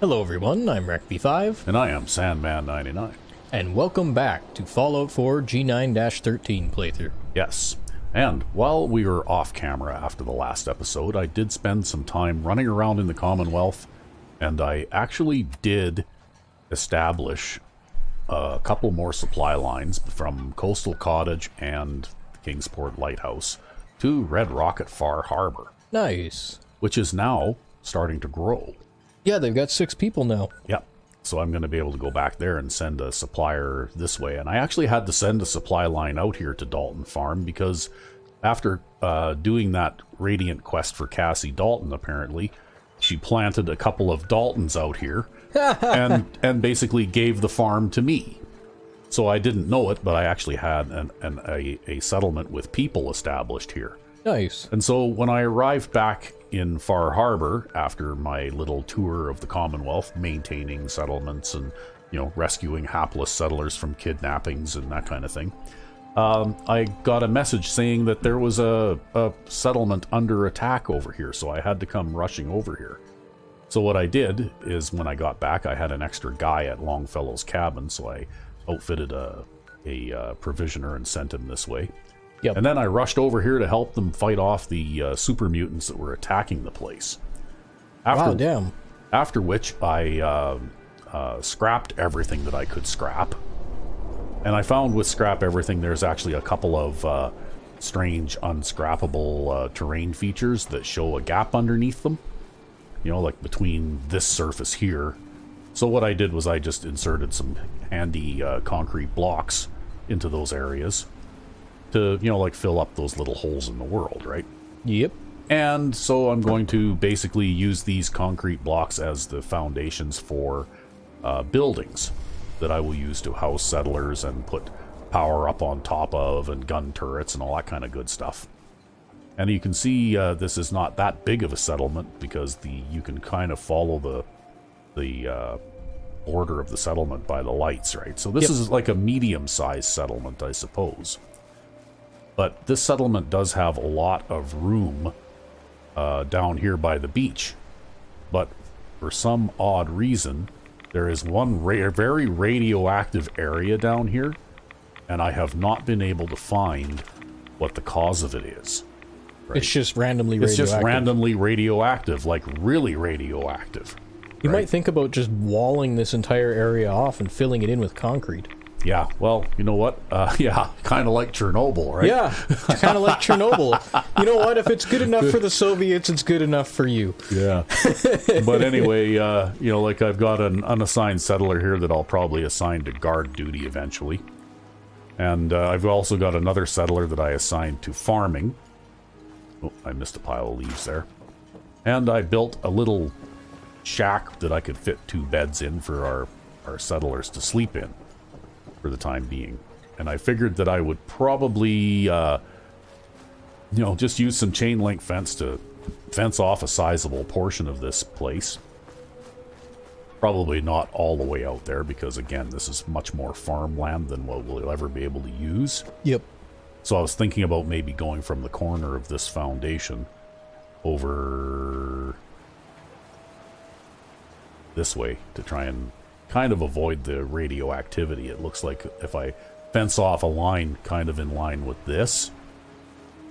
Hello everyone, I'm RecV5, And I am Sandman99. and welcome back to Fallout 4 G9-13 playthrough. Yes. And while we were off camera after the last episode, I did spend some time running around in the Commonwealth, and I actually did establish a couple more supply lines from Coastal Cottage and Kingsport Lighthouse to Red Rocket Far Harbor, Nice. which is now starting to grow. Yeah, they've got six people now. Yep. So I'm going to be able to go back there and send a supplier this way. And I actually had to send a supply line out here to Dalton Farm because after uh, doing that Radiant quest for Cassie Dalton, apparently, she planted a couple of Daltons out here and and basically gave the farm to me. So I didn't know it, but I actually had an, an, a, a settlement with people established here. Nice. And so when I arrived back in Far Harbor after my little tour of the Commonwealth, maintaining settlements and you know rescuing hapless settlers from kidnappings and that kind of thing, um, I got a message saying that there was a, a settlement under attack over here, so I had to come rushing over here. So what I did is when I got back, I had an extra guy at Longfellow's cabin, so I outfitted a a uh, provisioner and sent him this way. Yep. And then I rushed over here to help them fight off the uh, super mutants that were attacking the place. After, wow, damn. after which I uh, uh, scrapped everything that I could scrap. And I found with scrap everything, there's actually a couple of uh, strange, unscrappable uh, terrain features that show a gap underneath them. You know, like between this surface here. So what I did was I just inserted some handy uh, concrete blocks into those areas to, you know, like fill up those little holes in the world, right? Yep. And so I'm going to basically use these concrete blocks as the foundations for uh, buildings that I will use to house settlers and put power up on top of and gun turrets and all that kind of good stuff. And you can see uh, this is not that big of a settlement because the you can kind of follow the the uh, border of the settlement by the lights, right? So this Yep. is like a medium-sized settlement, I suppose. But this settlement does have a lot of room uh, down here by the beach. But for some odd reason, there is one ra- very radioactive area down here, and I have not been able to find what the cause of it is. Right? It's just randomly It's just radioactive. randomly radioactive, like really radioactive. You right? might think about just walling this entire area off and filling it in with concrete. Yeah, well, you know what? Uh, yeah, kind of like Chernobyl, right? Yeah, kind of like Chernobyl. You know what? If it's good enough for the Soviets, it's good enough for you. Yeah. but anyway, uh, you know, like I've got an unassigned settler here that I'll probably assign to guard duty eventually. And uh, I've also got another settler that I assigned to farming. Oh, I missed a pile of leaves there. And I built a little shack that I could fit two beds in for our, our settlers to sleep in for the time being. And I figured that I would probably, uh, you know, just use some chain link fence to fence off a sizable portion of this place. Probably not all the way out there because, again, this is much more farmland than what we'll ever be able to use. Yep. So I was thinking about maybe going from the corner of this foundation over this way to try and kind of avoid the radioactivity. It looks like if I fence off a line kind of in line with this,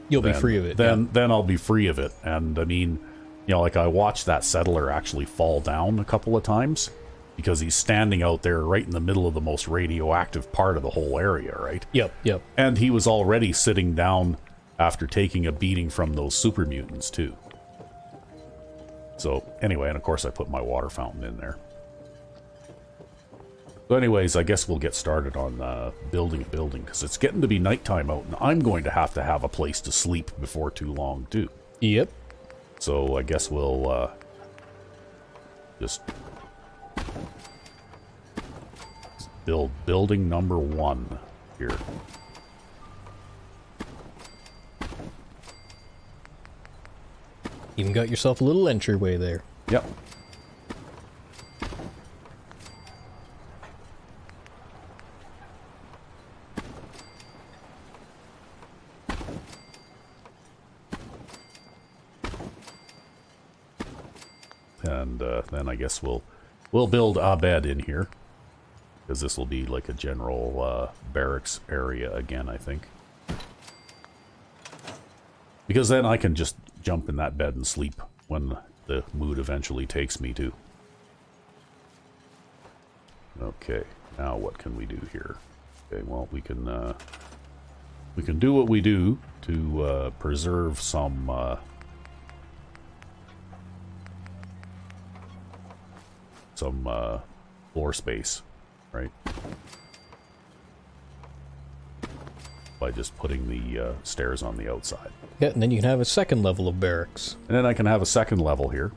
You'll be free of it. Then yeah. then I'll be free of it. And I mean, you know, like I watched that settler actually fall down a couple of times because he's standing out there right in the middle of the most radioactive part of the whole area, right? Yep. Yep. And he was already sitting down after taking a beating from those super mutants too. So anyway, and of course I put my water fountain in there. So anyways, I guess we'll get started on uh, building a building because it's getting to be nighttime out, and I'm going to have to have a place to sleep before too long too. Yep. So I guess we'll uh, just build building number one here. Even got yourself a little entryway there. Yep. And uh, then I guess we'll we'll build a bed in here. Because this will be like a general uh, barracks area again, I think. Because then I can just jump in that bed and sleep when the mood eventually takes me to. Okay, now what can we do here? Okay, well, we can, uh, we can do what we do to uh, preserve some some uh, floor space, right? By just putting the uh, stairs on the outside. Yeah, and then you can have a second level of barracks. And then I can have a second level here.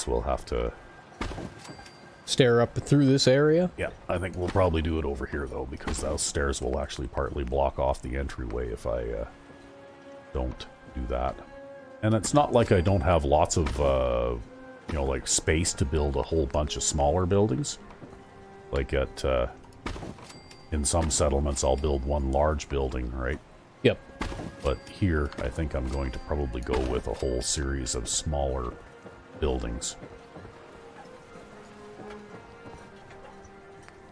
Guess we'll have to Stair up through this area. Yeah, I think we'll probably do it over here though, because those stairs will actually partly block off the entryway if I uh, don't do that. And it's not like I don't have lots of, uh, you know, like space to build a whole bunch of smaller buildings. Like at, uh, in some settlements, I'll build one large building, right? Yep. But here, I think I'm going to probably go with a whole series of smaller buildings.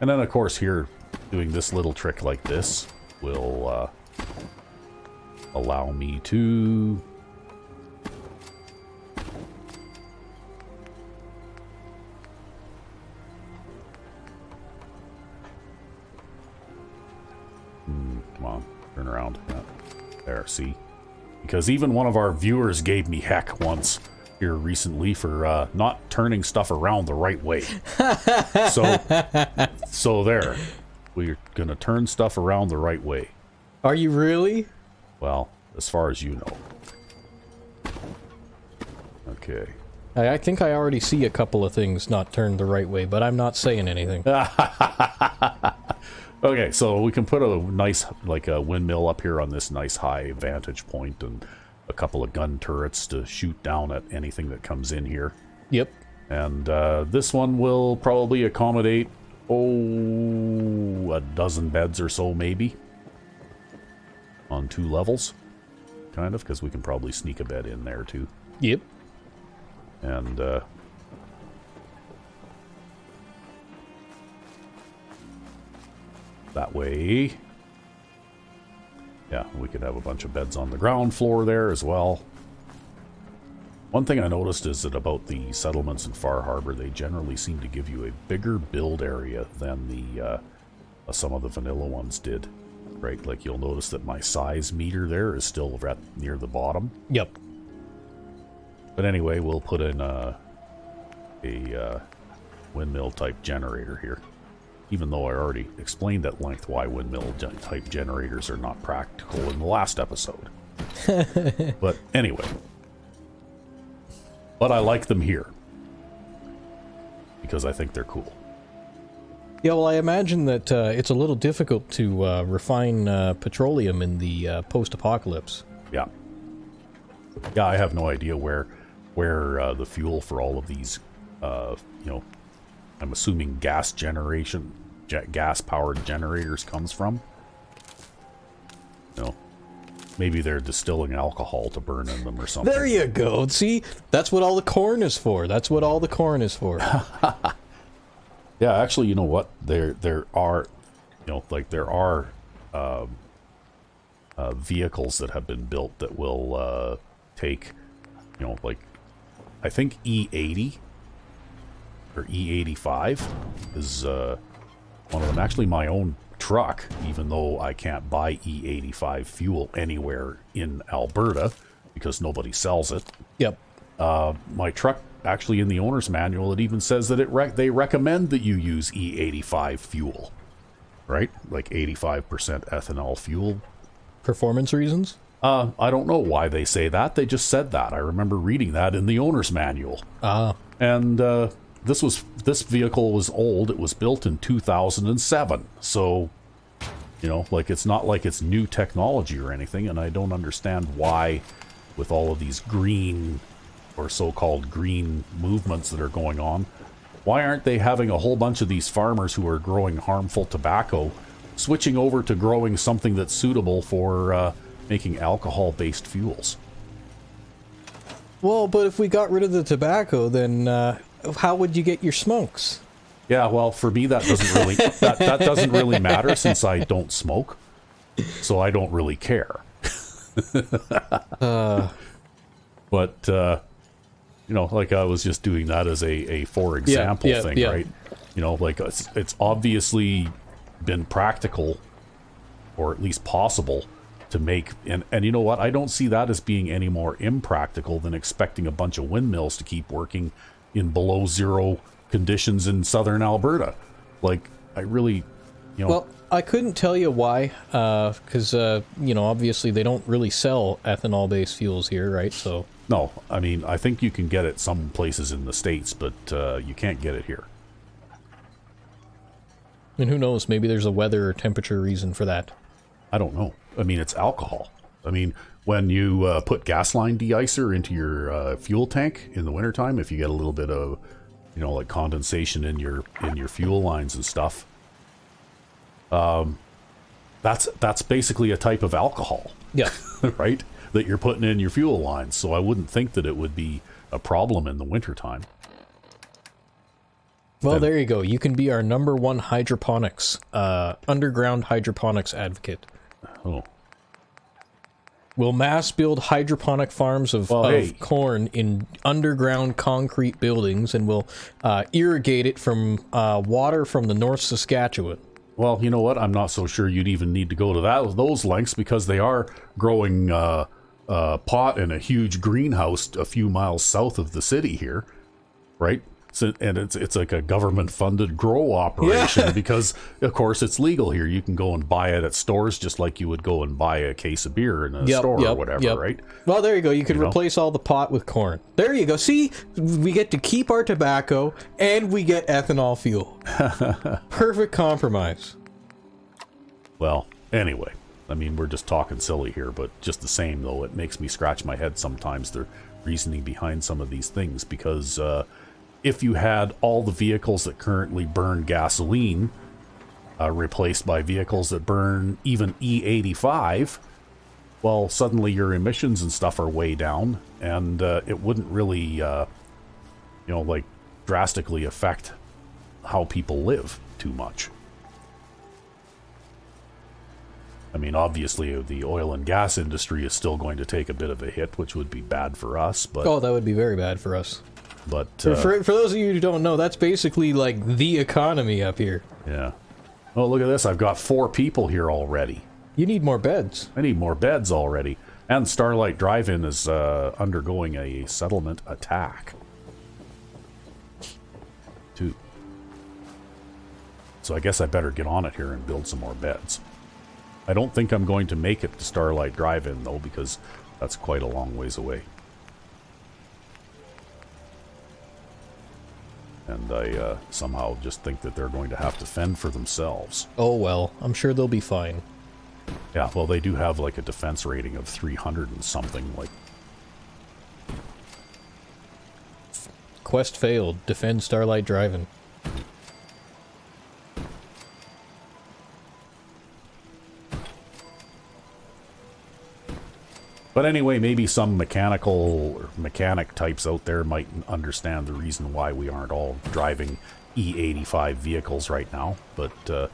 And then, of course, here, doing this little trick like this will uh, allow me to... Hmm, come on, turn around. There, see? Because even one of our viewers gave me heck once here recently for uh, not turning stuff around the right way. so, so there. We're gonna turn stuff around the right way. Are you really? Well, as far as you know. Okay. I, I think I already see a couple of things not turned the right way, but I'm not saying anything. Okay, so we can put a nice, like a windmill up here on this nice high vantage point and a couple of gun turrets to shoot down at anything that comes in here. Yep. And uh, this one will probably accommodate, oh, a dozen beds or so, maybe. On two levels, kind of, because we can probably sneak a bed in there too. Yep. And, uh, that way, yeah, we could have a bunch of beds on the ground floor there as well. One thing I noticed is that about the settlements in Far Harbor, they generally seem to give you a bigger build area than the uh, uh, some of the vanilla ones did. Right, like you'll notice that my size meter there is still right near the bottom. Yep. But anyway, we'll put in a, a uh, windmill type generator here. Even though I already explained that length why windmill type generators are not practical in the last episode. but anyway. But I like them here. Because I think they're cool. Yeah, well, I imagine that uh, it's a little difficult to uh, refine uh, petroleum in the uh, post-apocalypse. Yeah. Yeah, I have no idea where where uh, the fuel for all of these, uh, you know, I'm assuming gas generation, gas powered generators comes from. No. maybe they're distilling alcohol to burn in them or something. There you go. See, that's what all the corn is for. That's what all the corn is for. Yeah, actually, you know what? There there are, you know, like there are um, uh, vehicles that have been built that will uh, take, you know, like I think E80 or E85 is uh, one of them. Actually, my own truck, even though I can't buy E85 fuel anywhere in Alberta because nobody sells it. yep. Uh, my truck actually in the owner's manual it even says that it rec- they recommend that you use E85 fuel, right? Like 85% ethanol fuel. Performance reasons? Uh, I don't know why they say that. They just said that. I remember reading that in the owner's manual. Ah. And uh, this was this vehicle was old. It was built in 2007. So You know, like it's not like it's new technology or anything, and I don't understand why, with all of these green or so-called green movements that are going on, why aren't they having a whole bunch of these farmers who are growing harmful tobacco switching over to growing something that's suitable for uh, making alcohol-based fuels? Well, but if we got rid of the tobacco, then uh, how would you get your smokes? Yeah, well, for me that doesn't really that, that doesn't really matter since I don't smoke, so I don't really care. uh, but uh, you know, like I was just doing that as a a for example yeah, yeah, thing, yeah. right? You know, like it's, it's obviously been practical, or at least possible, to make and and you know what? I don't see that as being any more impractical than expecting a bunch of windmills to keep working in below zero conditions in southern Alberta. Like, I really, you know. Well, I couldn't tell you why, because uh, you know, obviously they don't really sell ethanol-based fuels here, right? So no, I mean, I think you can get it some places in the states, but uh, you can't get it here. And who knows? Maybe there's a weather or temperature reason for that. I don't know. I mean, it's alcohol. I mean, when you uh, put gas line deicer into your uh, fuel tank in the wintertime, if you get a little bit of you know, like condensation in your in your fuel lines and stuff. Um, that's that's basically a type of alcohol. Yeah. right? That you're putting in your fuel lines. So I wouldn't think that it would be a problem in the wintertime. Well, and, there you go. You can be our number one hydroponics, uh, underground hydroponics advocate. Oh, will mass build hydroponic farms of, well, of hey. corn in underground concrete buildings and will uh, irrigate it from uh, water from the North Saskatchewan. Well, you know what? I'm not so sure you'd even need to go to that those lengths because they are growing uh, uh pot in a huge greenhouse a few miles south of the city here, right? So, and it's it's like a government funded grow operation Yeah. because of course it's legal here. You can go and buy it at stores just like you would go and buy a case of beer in a Yep, store or whatever, yep. right? Well, there you go. You could You know? replace all the pot with corn. There you go. See, we get to keep our tobacco and we get ethanol fuel. Perfect compromise. Well, anyway, I mean, we're just talking silly here, but just the same, though, it makes me scratch my head sometimes the reasoning behind some of these things because uh, if you had all the vehicles that currently burn gasoline uh, replaced by vehicles that burn even E85, well, suddenly your emissions and stuff are way down, and uh, it wouldn't really, uh, you know, like drastically affect how people live too much. I mean, obviously, the oil and gas industry is still going to take a bit of a hit, which would be bad for us. But, Oh, that would be very bad for us. But For, uh, for, for those of you who don't know, that's basically like the economy up here. yeah. Oh, look at this! I've got four people here already. You need more beds. I need more beds already. And Starlight Drive-In is uh, undergoing a settlement attack. Too. So I guess I better get on it here and build some more beds. I don't think I'm going to make it to Starlight Drive-In though, because that's quite a long ways away. And I uh, somehow just think that they're going to have to fend for themselves. Oh well, I'm sure they'll be fine. Yeah, well, they do have like a defense rating of 300 and something. Like, Quest failed. Defend Starlight Drive-In. But anyway, maybe some mechanical mechanic types out there might understand the reason why we aren't all driving E85 vehicles right now. But uh,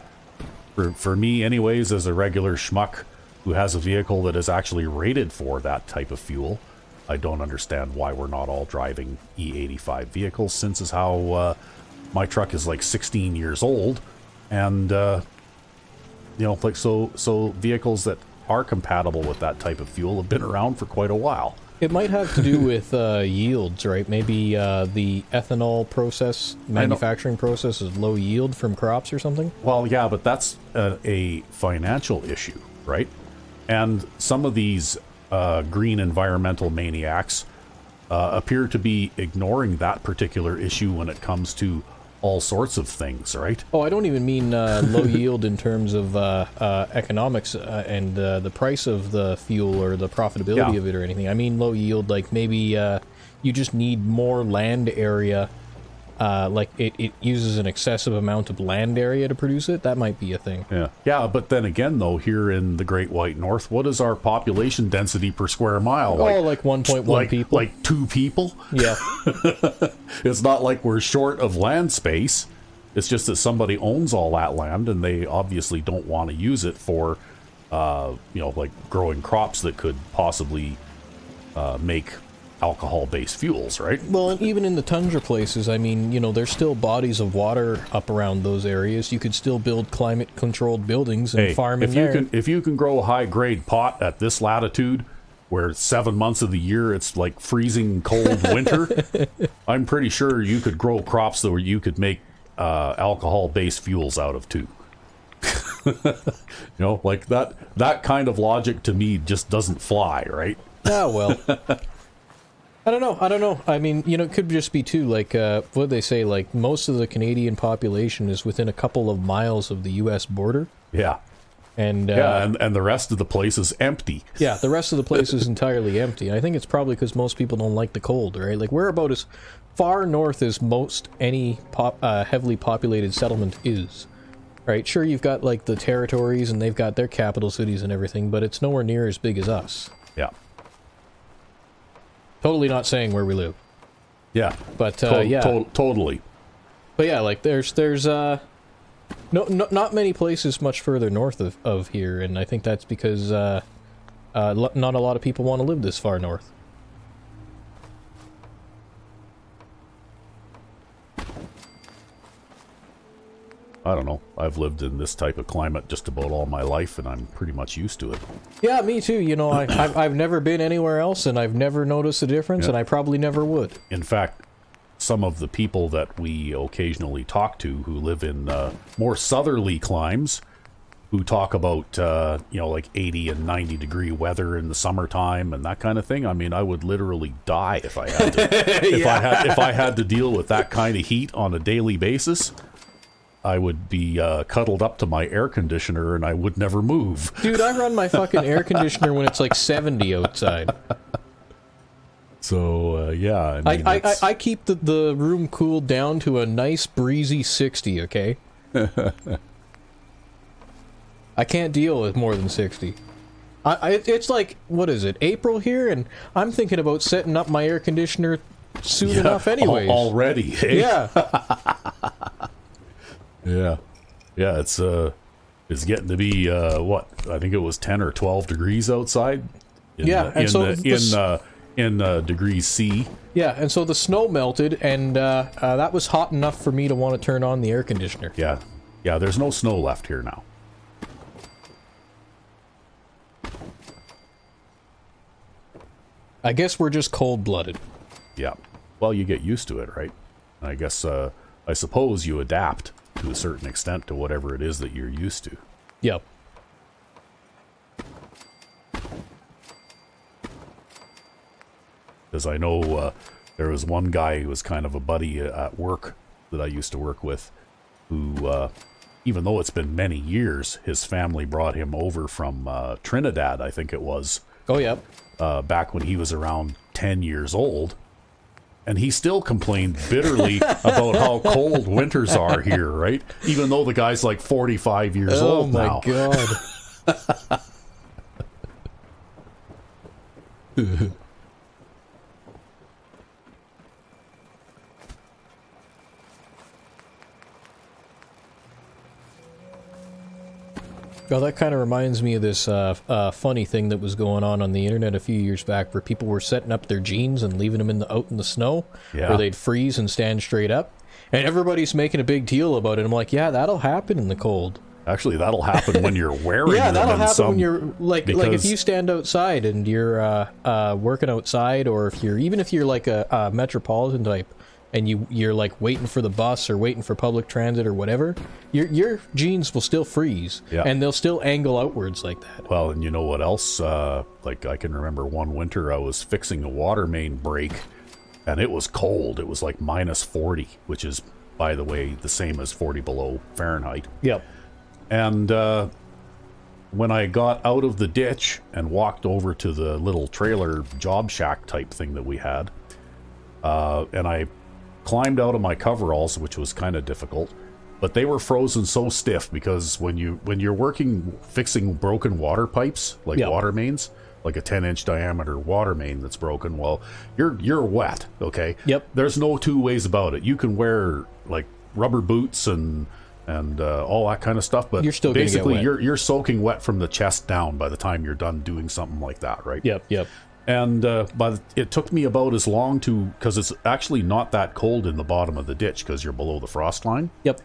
for for me, anyways, as a regular schmuck who has a vehicle that is actually rated for that type of fuel, I don't understand why we're not all driving E85 vehicles. Since is how uh, my truck is like 16 years old, and uh, you know, like so so vehicles that are compatible with that type of fuel have been around for quite a while. It might have to do with uh, yields, right? Maybe uh, the ethanol process, manufacturing process, is low yield from crops or something. Well, yeah, but that's a, a financial issue, right? And some of these uh, green environmental maniacs uh, appear to be ignoring that particular issue when it comes to all sorts of things, right? Oh, I don't even mean uh, low yield in terms of uh, uh, economics uh, and uh, the price of the fuel or the profitability Yeah. of it or anything. I mean low yield, like maybe uh, you just need more land area. Uh, like it, it uses an excessive amount of land area to produce it. That might be a thing. Yeah. Yeah, but then again, though, here in the Great White North, what is our population density per square mile? oh, like 1.1 like, people. like two people? yeah. It's not like we're short of land space. It's just that somebody owns all that land and they obviously don't want to use it for, uh, you know, like growing crops that could possibly uh, make alcohol based fuels, right? Well, and even in the tundra places, I mean, you know, there's still bodies of water up around those areas. You could still build climate-controlled buildings and Hey, farm in if you there. can if you can grow a high grade pot at this latitude where seven months of the year it's like freezing cold winter, I'm pretty sure you could grow crops that you could make uh, alcohol based fuels out of too. you know, like that that kind of logic to me just doesn't fly, right? Ah, well. I don't know. I don't know. I mean, you know, it could just be too like uh, what they say. Like most of the Canadian population is within a couple of miles of the U.S. border, Yeah. and uh, Yeah, and, and the rest of the place is empty. yeah, the rest of the place is entirely empty. I think it's probably because most people don't like the cold, right? Like we're about as far north as most any pop, uh, heavily populated settlement is. Right? Sure, you've got like the territories, and they've got their capital cities and everything, but it's nowhere near as big as us. Yeah. Totally not saying where we live, Yeah. but uh, To- yeah. to- totally. But yeah, like there's there's uh no, no not many places much further north of, of here, and I think that's because uh, uh, not a lot of people want to live this far north. I don't know. I've lived in this type of climate just about all my life, and I'm pretty much used to it. Yeah, me too. You know, I, I've I've never been anywhere else, and I've never noticed a difference, Yeah. and I probably never would. In fact, some of the people that we occasionally talk to who live in uh, more southerly climes, who talk about uh, you know like 80 and 90 degree weather in the summertime and that kind of thing. I mean, I would literally die if I had to if I had if I had to deal with that kind of heat on a daily basis. I would be uh, cuddled up to my air conditioner and I would never move. Dude, I run my fucking air conditioner when it's like seventy outside. So uh, yeah, I, mean, I, I, I keep the, the room cooled down to a nice breezy sixty. Okay. I can't deal with more than sixty. I, I it's like what is it April here, and I'm thinking about setting up my air conditioner soon yeah, enough. Anyways. al- already. Hey? yeah. Yeah, yeah. It's uh, it's getting to be uh, what I think it was ten or twelve degrees outside. In, Yeah, and in so the, the in uh, in uh, degrees C. Yeah, and so the snow melted, and uh, uh, that was hot enough for me to want to turn on the air conditioner. Yeah, yeah. There's no snow left here now. I guess we're just cold blooded. Yeah. Well, you get used to it, right? I guess uh, I suppose you adapt to a certain extent to whatever it is that you're used to. Yep. because I know uh, there was one guy who was kind of a buddy uh, at work that I used to work with, who, uh, even though it's been many years, his family brought him over from uh, Trinidad, I think it was, Oh, yep. uh, back when he was around 10 years old. And he still complained bitterly about how cold winters are here, right? Even though the guy's like 45 years oh old. now. Oh my god. Well, that kind of reminds me of this uh, uh, funny thing that was going on on the internet a few years back, where people were setting up their jeans and leaving them in the out in the snow, Yeah. where they'd freeze and stand straight up, and everybody's making a big deal about it. I'm like, yeah, that'll happen in the cold. Actually, that'll happen when you're wearing Yeah, them that'll in happen some- when you're like like if you stand outside and you're uh, uh, working outside, or if you're even if you're like a, a metropolitan type and you you're like waiting for the bus or waiting for public transit or whatever, your your jeans will still freeze Yeah. and they'll still angle outwards like that. Well, and you know what else? Uh, like I can remember one winter I was fixing a water main break, and it was cold. It was like minus forty, which is by the way, the same as 40 below Fahrenheit. Yep. And uh, when I got out of the ditch and walked over to the little trailer job shack type thing that we had, uh, and I climbed out of my coveralls, which was kind of difficult, but they were frozen so stiff because when you when you're working fixing broken water pipes like Yeah. water mains, like a 10 inch diameter water main that's broken, well, you're you're wet, okay? Yep. There's no two ways about it. You can wear like rubber boots and and uh, all that kind of stuff, but You're still basically you're you're soaking wet from the chest down by the time you're done doing something like that, right? Yep. Yep. And uh, by the, it took me about as long to because it's actually not that cold in the bottom of the ditch because you're below the frost line. Yep.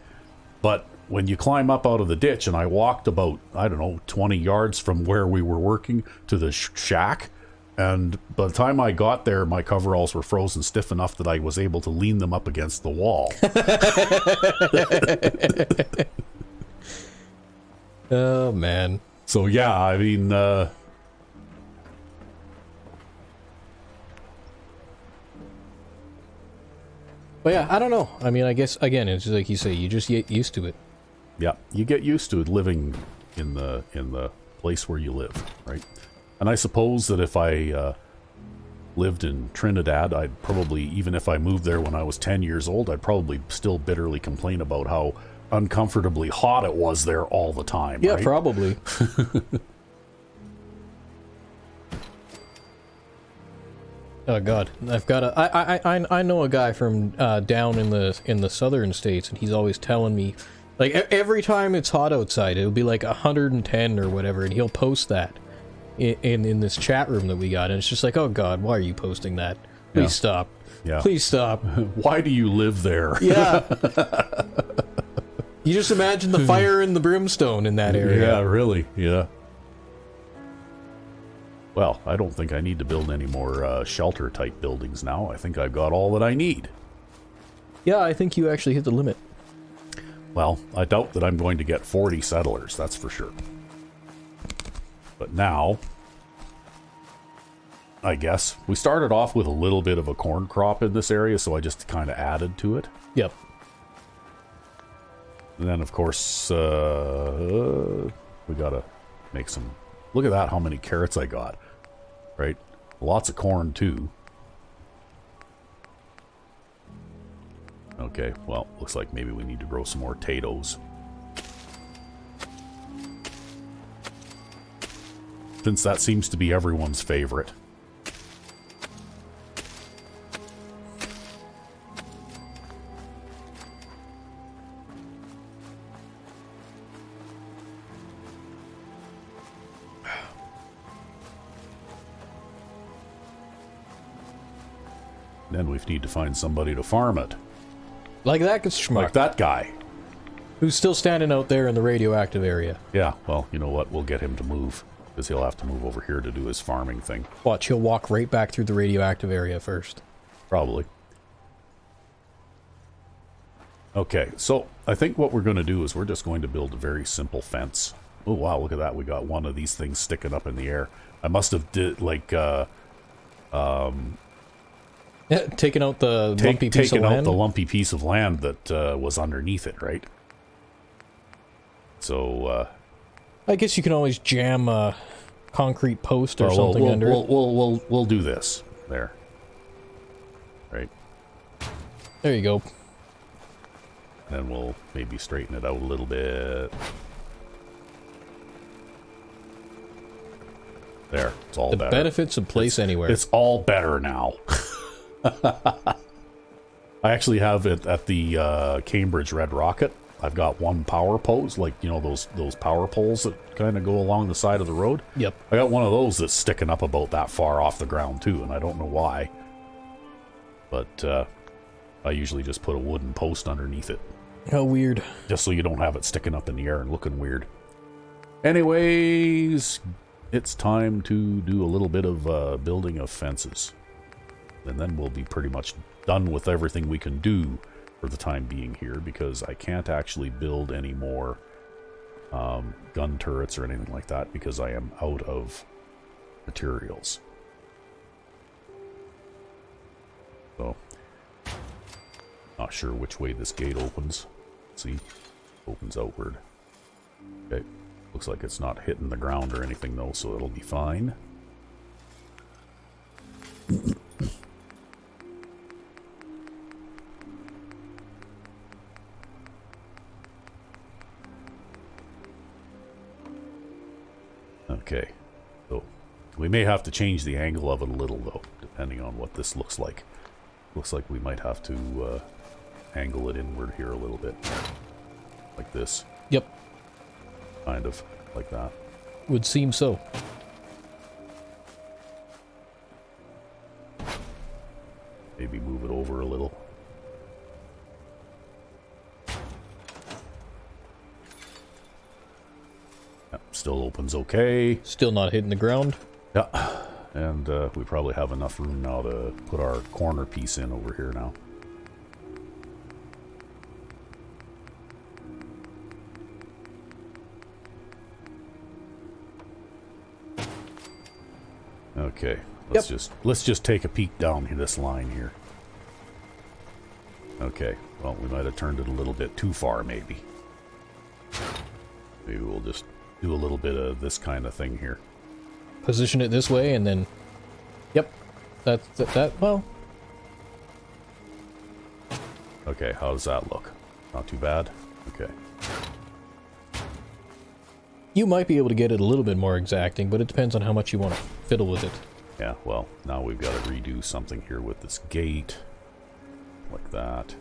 But when you climb up out of the ditch, and I walked about, I don't know, 20 yards from where we were working to the sh- shack. And by the time I got there, my coveralls were frozen stiff enough that I was able to lean them up against the wall. Oh man. so, yeah, I mean, uh, But yeah, I don't know. I mean, I guess again, it's just like you say, you just get used to it. yeah, you get used to it living in the in the place where you live, right? And I suppose that if I uh, lived in Trinidad, I'd probably, even if I moved there when I was 10 years old, I'd probably still bitterly complain about how uncomfortably hot it was there all the time. Yeah, right? probably. oh God, I've got a. I I I I know a guy from uh, down in the in the southern states, and he's always telling me, like every time it's hot outside, it'll be like 110 or whatever, and he'll post that in in, in this chat room that we got, and it's just like, oh God, why are you posting that? Please Yeah. stop. Yeah. Please stop. Why do you live there? Yeah. you just imagine the fire and the brimstone in that area. Yeah, really. Yeah. Well, I don't think I need to build any more uh, shelter type buildings now. I think I've got all that I need. Yeah, I think you actually hit the limit. Well, I doubt that I'm going to get 40 settlers, that's for sure. But now, I guess, we started off with a little bit of a corn crop in this area, so I just kind of added to it. Yep. And then, of course, uh, we gotta make some. Look at that, how many carrots I got. Right? Lots of corn, too. Okay, well, looks like maybe we need to grow some more potatoes. Since that seems to be everyone's favorite. Need to find somebody to farm it. Like that schmuck, Like that guy. who's still standing out there in the radioactive area. Yeah, well, you know what? We'll get him to move. Because he'll have to move over here to do his farming thing. Watch, he'll walk right back through the radioactive area first. Probably. Okay, so I think what we're going to do is we're just going to build a very simple fence. Oh, wow, look at that. We got one of these things sticking up in the air. I must have did, like, uh, Yeah, taking out the take, lumpy piece taken of out land. the lumpy piece of land that uh, was underneath it, right? So, uh, I guess you can always jam a concrete post or well, something we'll, under we'll, it. we'll, we'll, we'll do this. There. Right. There you go. Then we'll maybe straighten it out a little bit. There, it's all The better. benefits of place anywhere. It's all better now. I actually have it at the uh, Cambridge Red Rocket. I've got one power post, like you know those those power poles that kind of go along the side of the road. Yep. I got one of those that's sticking up about that far off the ground too, and I don't know why. But uh, I usually just put a wooden post underneath it, How weird. just so you don't have it sticking up in the air and looking weird. Anyways, it's time to do a little bit of uh, building of fences. And then we'll be pretty much done with everything we can do for the time being here because I can't actually build any more um, gun turrets or anything like that because I am out of materials. So Not sure which way this gate opens. See? Opens outward. Okay. Looks like it's not hitting the ground or anything though, so it'll be fine. Okay. So we may have to change the angle of it a little though, depending on what this looks like. Looks like we might have to uh, angle it inward here a little bit. Like this. Yep. Kind of. Like that. Would seem so. Still okay. Still not hitting the ground. Yeah, and uh, we probably have enough room now to put our corner piece in over here now. Okay, let's Yep. just let's just take a peek down this line here. Okay, well we might have turned it a little bit too far, maybe. Maybe we'll just do a little bit of this kind of thing here. Position it this way and then... Yep. That, that, that well, Okay, how does that look? Not too bad? Okay. you might be able to get it a little bit more exacting, but it depends on how much you want to fiddle with it. Yeah, well, now we've got to redo something here with this gate. Like that.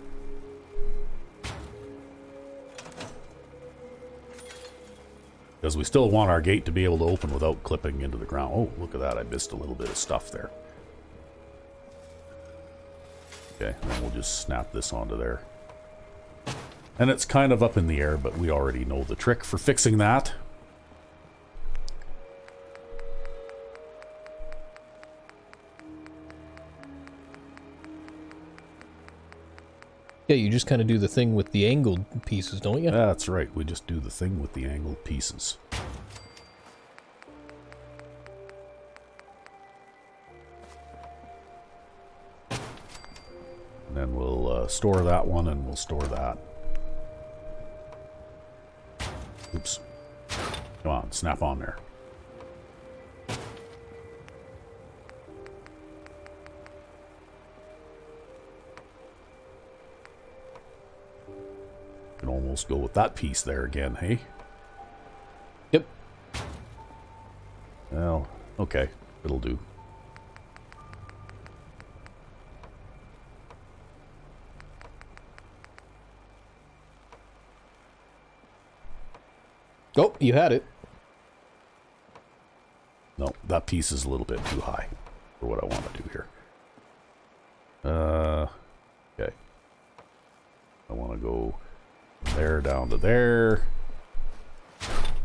Because we still want our gate to be able to open without clipping into the ground. Oh, look at that. I missed a little bit of stuff there. Okay, and we'll just snap this onto there. And it's kind of up in the air, but we already know the trick for fixing that. Yeah, you just kind of do the thing with the angled pieces, don't you? That's right. We just do the thing with the angled pieces. And then we'll uh, store that one and we'll store that. Oops. Come on, snap on there. Almost go with that piece there again, hey? Yep. Well, okay. It'll do. Oh, you had it. No, that piece is a little bit too high for what I want to do here. Uh, okay. I want to go there down to there.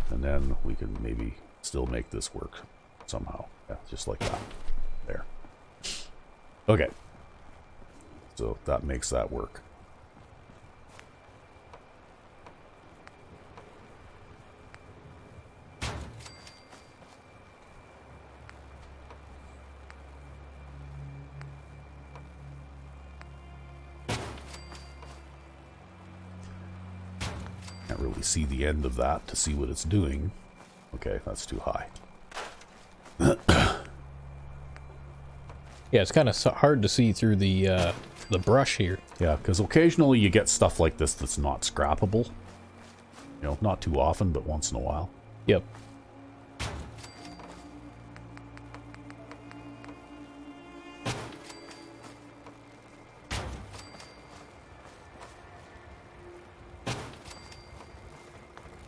And then we can maybe still make this work somehow. Yeah, just like that. There. Okay. So that makes that work. Can't really see the end of that to see what it's doing. Okay, that's too high. Yeah, it's kind of hard to see through the uh, the brush here. Yeah, because occasionally you get stuff like this that's not scrappable. You know, not too often, but once in a while. Yep.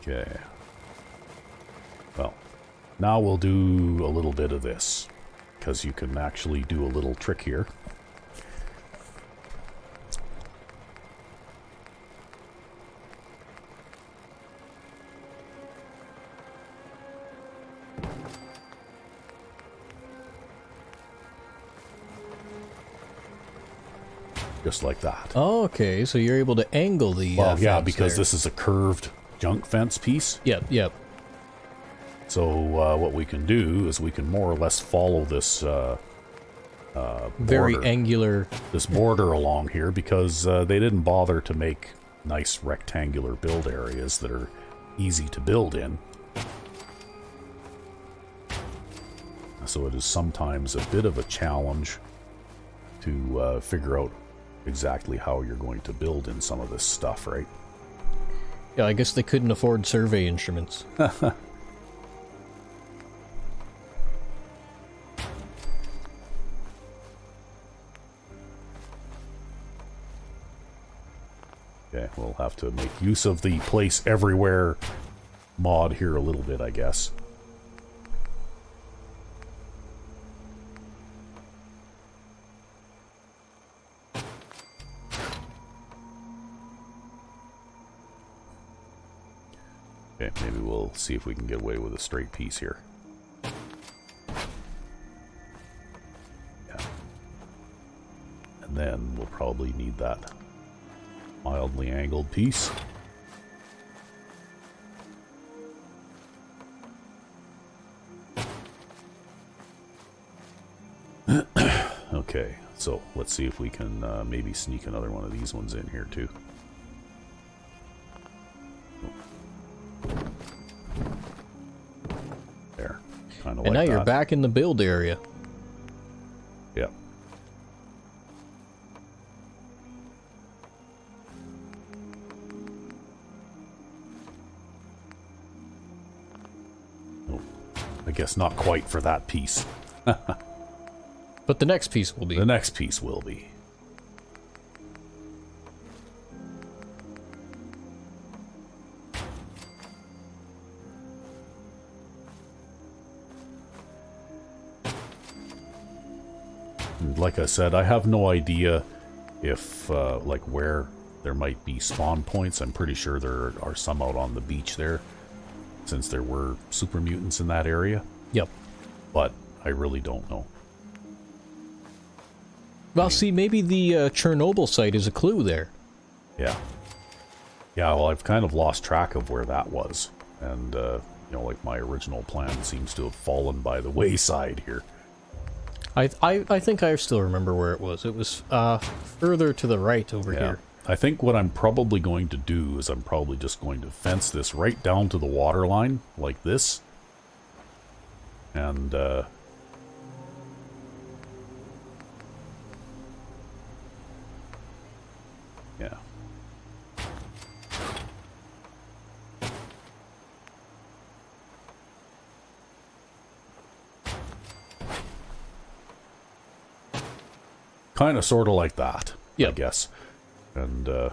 Okay. Now we'll do a little bit of this. Because you can actually do a little trick here. Just like that. Oh, okay, so you're able to angle the. Well, uh, yeah, because there. this is a curved junk fence piece. Yep, yep. So uh, what we can do is we can more or less follow this uh, uh, Very angular. this border along here because uh, they didn't bother to make nice rectangular build areas that are easy to build in. So it is sometimes a bit of a challenge to uh, figure out exactly how you're going to build in some of this stuff, right? Yeah, I guess they couldn't afford survey instruments. have to make use of the place everywhere mod here a little bit, I guess. Okay, maybe we'll see if we can get away with a straight piece here. Yeah. And then we'll probably need that mildly angled piece. okay, so let's see if we can uh, maybe sneak another one of these ones in here too. There, kind of like and now you're back in the build area. Guess not quite for that piece. But the next piece will be. The next piece will be. And Like I said, I have no idea if, uh, like, where there might be spawn points. I'm pretty sure there are some out on the beach there, since there were super mutants in that area, Yep. but I really don't know. Well, see, maybe the uh, Chernobyl site is a clue there. Yeah. Yeah, well, I've kind of lost track of where that was. And, uh, you know, like my original plan seems to have fallen by the wayside here. I, I I think I still remember where it was. It was uh, further to the right over Yeah. here. I think what I'm probably going to do is I'm probably just going to fence this right down to the water line, like this. And, uh... Yeah. Kind of, sort of like that, yeah, I guess. And, uh,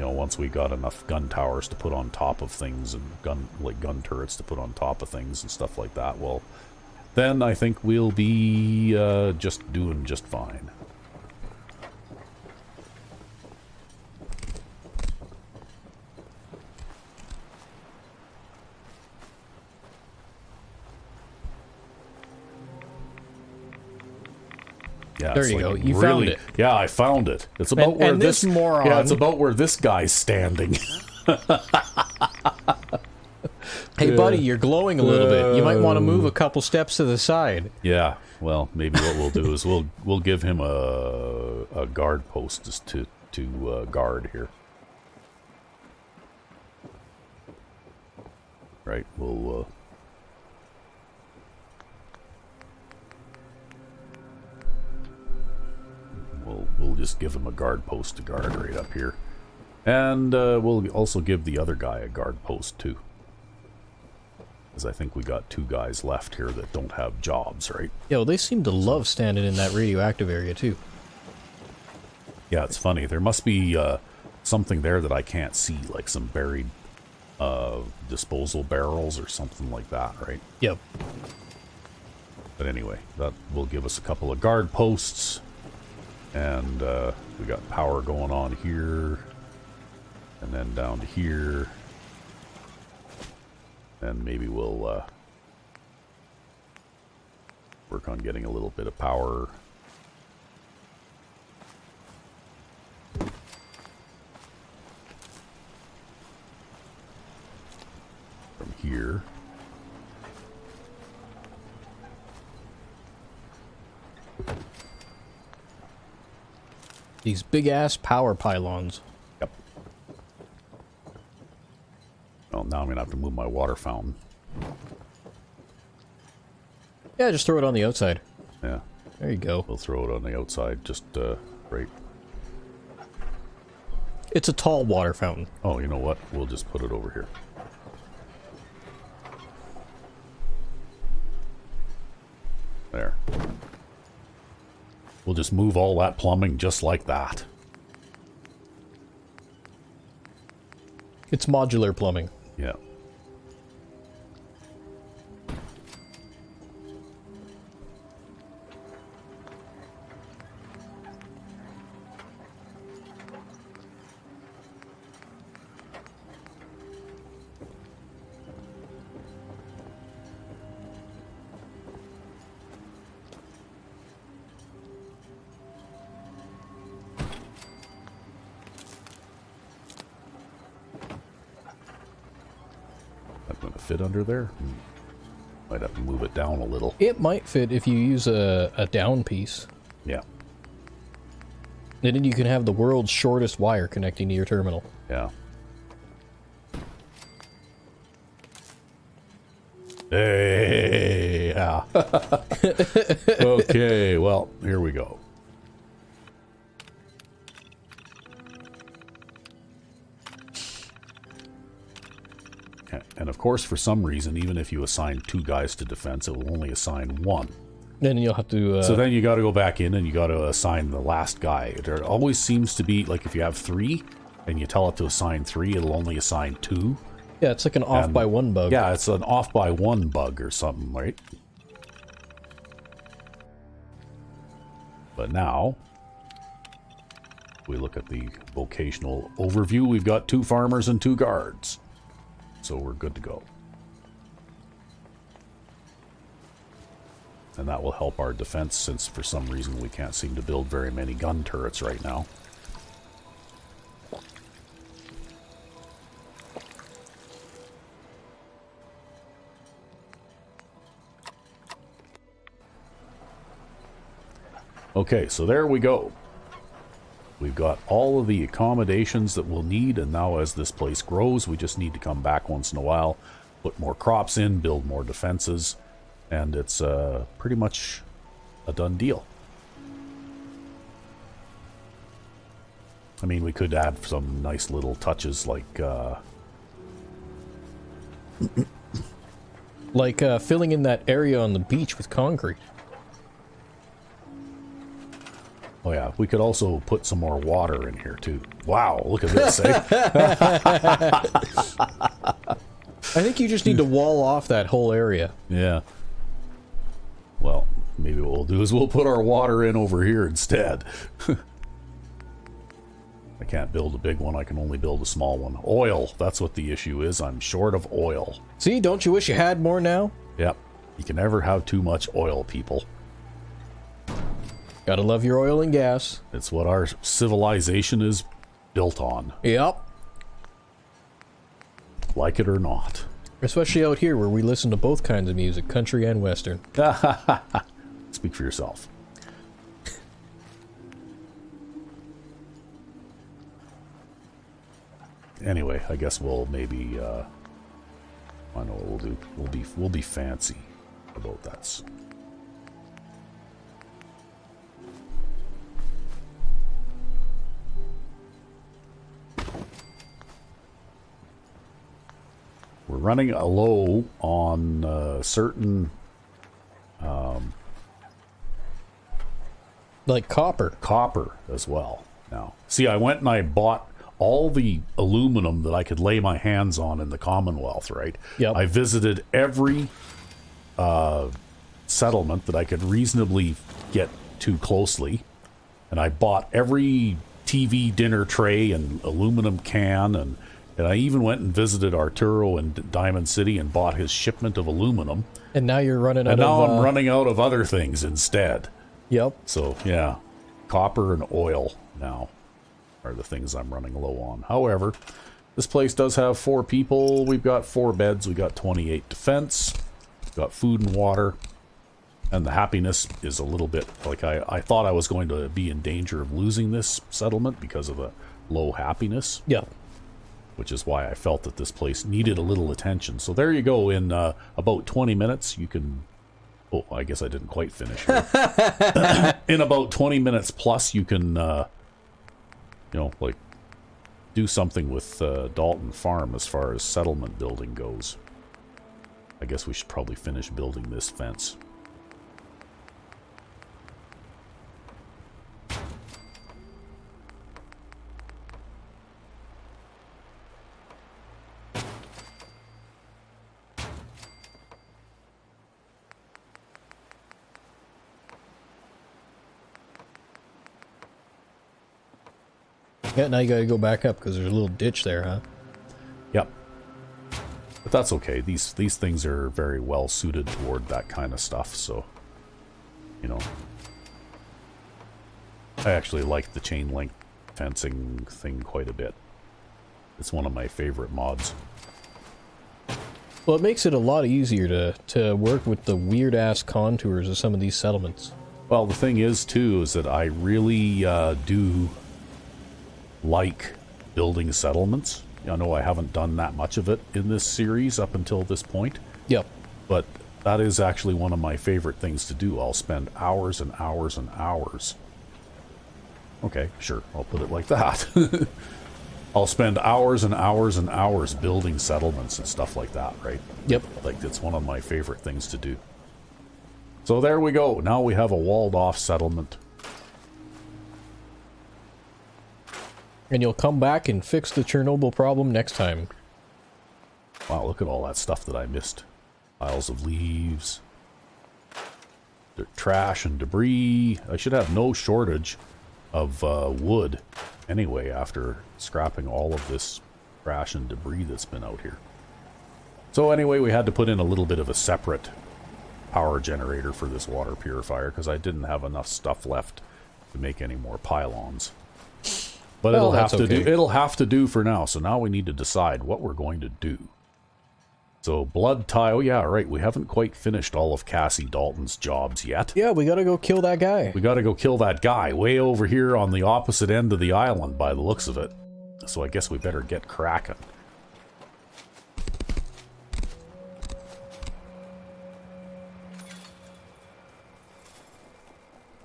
you know, once we got enough gun towers to put on top of things and gun, like gun turrets to put on top of things and stuff like that, well, then I think we'll be, uh, just doing just fine. Yeah, There you like go. You really, found it. Yeah, I found it. It's about And- where and this moron- Yeah, it's about where this guy's standing. Hey, buddy, you're glowing a little bit. You might want to move a couple steps to the side. yeah. Well, maybe what we'll do is we'll we'll give him a a guard post just to to uh, guard here. Right. We'll. Uh, just give him a guard post to guard right up here. And uh, we'll also give the other guy a guard post too. Because I think we got two guys left here that don't have jobs, right? Yo, they seem to love standing in that radioactive area too. Yeah, it's funny. There must be uh, something there that I can't see, like some buried uh, disposal barrels or something like that, right? Yep. But anyway, that will give us a couple of guard posts. And uh, we got power going on here. And then down to here. And maybe we'll uh, work on getting a little bit of power. From here. These big ass power pylons. Yep. Well, now I'm gonna have to move my water fountain. Yeah, just throw it on the outside. Yeah, There you go. we'll throw it on the outside, just uh, right. It's a tall water fountain. Oh, you know what? We'll just put it over here. There. We'll just move all that plumbing just like that. It's modular plumbing. Yeah. Under there. Might have to move it down a little. It might fit if you use a, a down piece. Yeah. And then you can have the world's shortest wire connecting to your terminal. Yeah. Hey, yeah. okay, well, here we go. Of course, for some reason, even if you assign two guys to defense, it will only assign one. Then you'll have to. Uh, So then you got to go back in and you got to assign the last guy. There always seems to be like if you have three and you tell it to assign three, it'll only assign two. yeah, it's like an off and- by one bug. Yeah, it's an off by one bug or something, right? But now, we look at the vocational overview. We've got two farmers and two guards. So we're good to go. And that will help our defense since for some reason we can't seem to build very many gun turrets right now. Okay, so there we go. We've got all of the accommodations that we'll need, and now as this place grows, we just need to come back once in a while, put more crops in, build more defenses, and it's uh, pretty much a done deal. I mean, we could add some nice little touches like, uh, Like uh, filling in that area on the beach with concrete. Oh yeah, we could also put some more water in here too. Wow, look at this, eh? I think you just need to wall off that whole area. Yeah. Well, maybe what we'll do is we'll put our water in over here instead. I can't build a big one, I can only build a small one. Oil, that's what the issue is. I'm short of oil. See, don't you wish you had more now? Yep. You can never have too much oil, people. Gotta love your oil and gas. It's what our civilization is built on, Yep. like it or not. Especially out here where we listen to both kinds of music, country and western. Ha ha. Speak for yourself. anyway, I guess we'll maybe uh I know what we'll do. We'll be we'll be fancy about that. We're running a low on uh, certain Like copper. copper as well now. See, I went and I bought all the aluminum that I could lay my hands on in the Commonwealth, right? Yep. I visited every uh, settlement that I could reasonably get to closely, and I bought every TV dinner tray and aluminum can, and, and I even went and visited Arturo in Diamond City and bought his shipment of aluminum. And now you're running out And now of. I'm uh, running out of other things instead. Yep. So yeah, copper and oil now are the things I'm running low on. However, this place does have four people. We've got four beds. We got 28 defense. We've got food and water. And the happiness is a little bit like I, I thought I was going to be in danger of losing this settlement because of the low happiness, Yeah. which is why I felt that this place needed a little attention. So there you go. In uh, about 20 minutes, you can. Oh, I guess I didn't quite finish. here. in about 20 minutes plus, you can, uh, you know, like do something with uh, Dalton Farm as far as settlement building goes. I guess we should probably finish building this fence. Yeah, now you gotta go back up because there's a little ditch there, huh? Yep. But that's okay. These these things are very well suited toward that kind of stuff, so you know. I actually like the chain link fencing thing quite a bit. It's one of my favorite mods. Well, it makes it a lot easier to, to work with the weird-ass contours of some of these settlements. Well, the thing is too is that I really uh, do like building settlements. I know I haven't done that much of it in this series up until this point, Yep. but that is actually one of my favorite things to do. I'll spend hours and hours and hours. Okay, sure, I'll put it like that. I'll spend hours and hours and hours building settlements and stuff like that, right? Yep. Like, it's one of my favorite things to do. So there we go. Now we have a walled off settlement. And you'll come back and fix the Chernobyl problem next time. Wow, look at all that stuff that I missed. Piles of leaves. Trash and debris. I should have no shortage of uh, wood anyway after scrapping all of this trash and debris that's been out here. So anyway, we had to put in a little bit of a separate power generator for this water purifier because I didn't have enough stuff left to make any more pylons. But Well, it'll have to do it'll have to do for now. So now we need to decide what we're going to do. So blood tie. Oh yeah, right. We haven't quite finished all of Cassie Dalton's jobs yet. Yeah, we gotta go kill that guy. We got to go kill that guy way over here on the opposite end of the island by the looks of it. So I guess we better get cracking.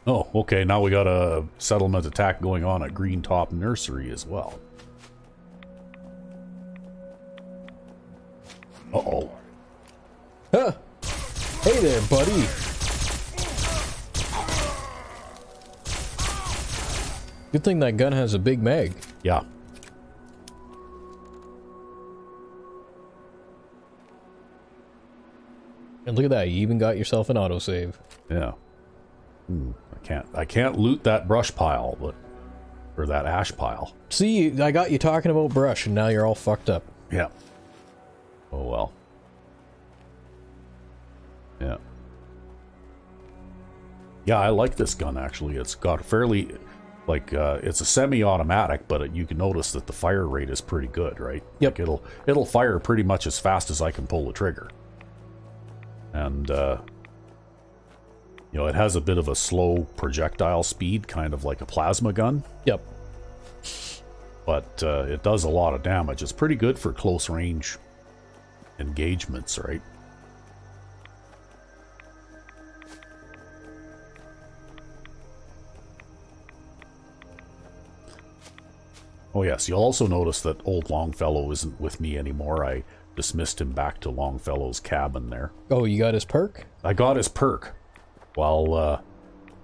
Oh, okay. Now we got a settlement attack going on at Green Top Nursery as well. Uh-oh. Huh. Hey there, buddy. Good thing that gun has a big mag. Yeah. And look at that, you even got yourself an autosave. Yeah. Hmm. I can't I can't loot that brush pile, but or that ash pile. See, I got you talking about brush, and now you're all fucked up. Yeah. Oh well. Yeah. Yeah, I like this gun actually. It's got fairly like uh, it's a semi-automatic, but it, you can notice that the fire rate is pretty good, right? Yep. Like it'll it'll fire pretty much as fast as I can pull the trigger. And uh you know, it has a bit of a slow projectile speed, kind of like a plasma gun Yep. but uh, it does a lot of damage. It's pretty good for close range engagements, right? Oh yes, you'll also notice that old Longfellow isn't with me anymore. I dismissed him back to Longfellow's cabin there. Oh, you got his perk? I got his perk while uh,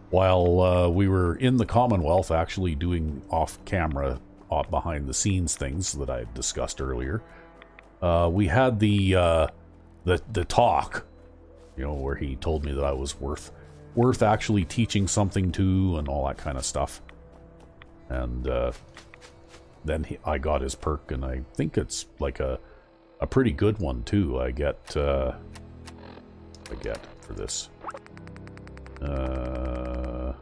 while uh, we were in the Commonwealth, actually doing off-camera, off behind the scenes things that I discussed earlier. Uh, we had the uh, the the talk, you know, where he told me that I was worth worth actually teaching something to, and all that kind of stuff. And uh, then he, I got his perk, and I think it's like a a pretty good one too. I get uh, I get for this. Uh,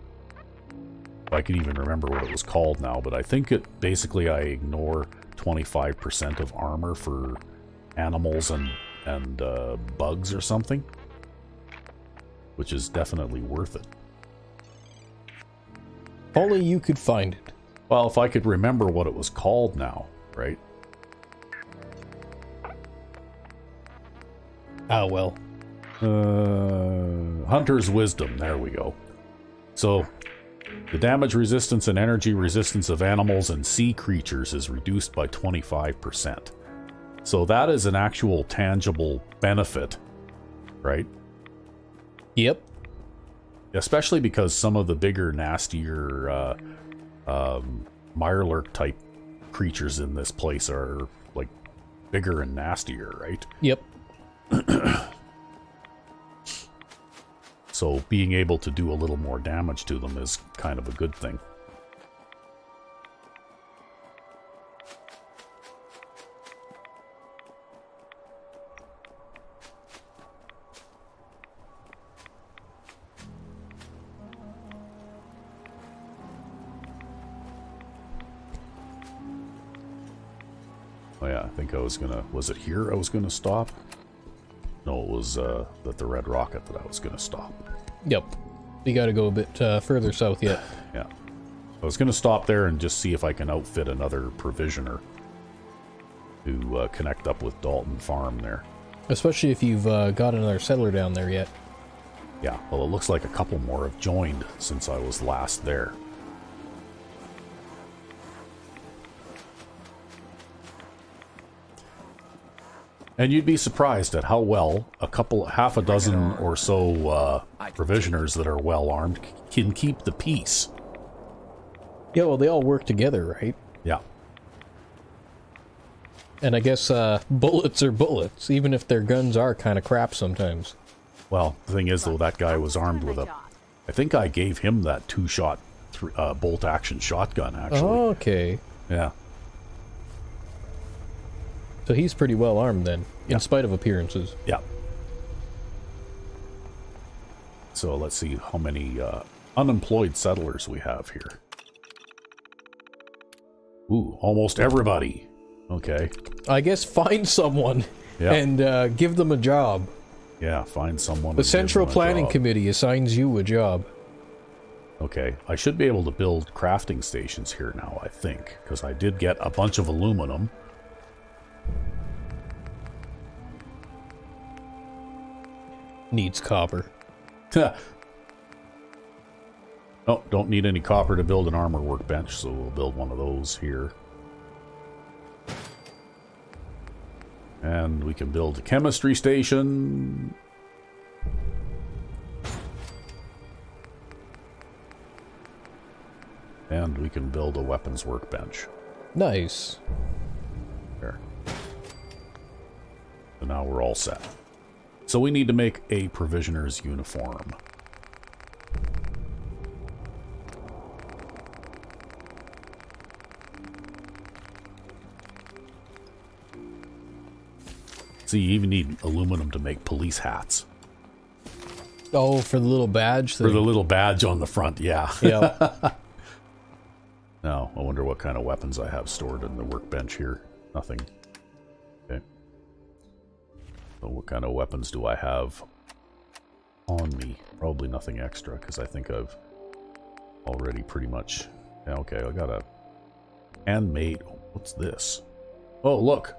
I can even remember what it was called now, but I think it basically I ignore 25% of armor for animals and and uh, bugs or something. which is definitely worth it. Only you could find it. Well, if I could remember what it was called now, right? Ah, well. Uh, Hunter's Wisdom, there we go. So, the damage resistance and energy resistance of animals and sea creatures is reduced by 25%. So that is an actual tangible benefit, right? Yep. Especially because some of the bigger, nastier uh, um, Mirelurk type creatures in this place are like bigger and nastier, right? Yep. so being able to do a little more damage to them is kind of a good thing. Oh yeah, I think I was gonna... Was it here I was gonna stop? No, it was uh, at the Red Rocket that I was gonna stop. Yep. You gotta go a bit uh, further south yet. Yeah. I was gonna stop there and just see if I can outfit another provisioner to uh, connect up with Dalton Farm there. Especially if you've uh, got another settler down there yet. Yeah, well, it looks like a couple more have joined since I was last there. And you'd be surprised at how well a couple, half a dozen or so uh, provisioners that are well armed can keep the peace. Yeah, well, they all work together, right? Yeah. And I guess uh, bullets are bullets, even if their guns are kind of crap sometimes. Well, the thing is, though, that guy was armed with a. I think I gave him that two shot uh, bolt action shotgun, actually. Okay. Yeah. So he's pretty well armed then, in Yeah. spite of appearances. Yeah. So let's see how many uh, unemployed settlers we have here. Ooh, almost everybody. Okay. I guess find someone Yeah. and uh, give them a job. Yeah, find someone. The Central Planning job. Committee assigns you a job. Okay, I should be able to build crafting stations here now, I think, because I did get a bunch of aluminum. Needs copper. oh, don't need any copper to build an armor workbench, so we'll build one of those here. And we can build a chemistry station. And we can build a weapons workbench. Nice. There. So now we're all set. So we need to make a provisioner's uniform. So you even need aluminum to make police hats. Oh, for the little badge For the little badge on the front, yeah. yeah. Now, I wonder what kind of weapons I have stored in the workbench here. Nothing. What kind of weapons do I have on me? Probably nothing extra, because I think I've already pretty much... Yeah, okay, I got a handmade... What's this? Oh, look!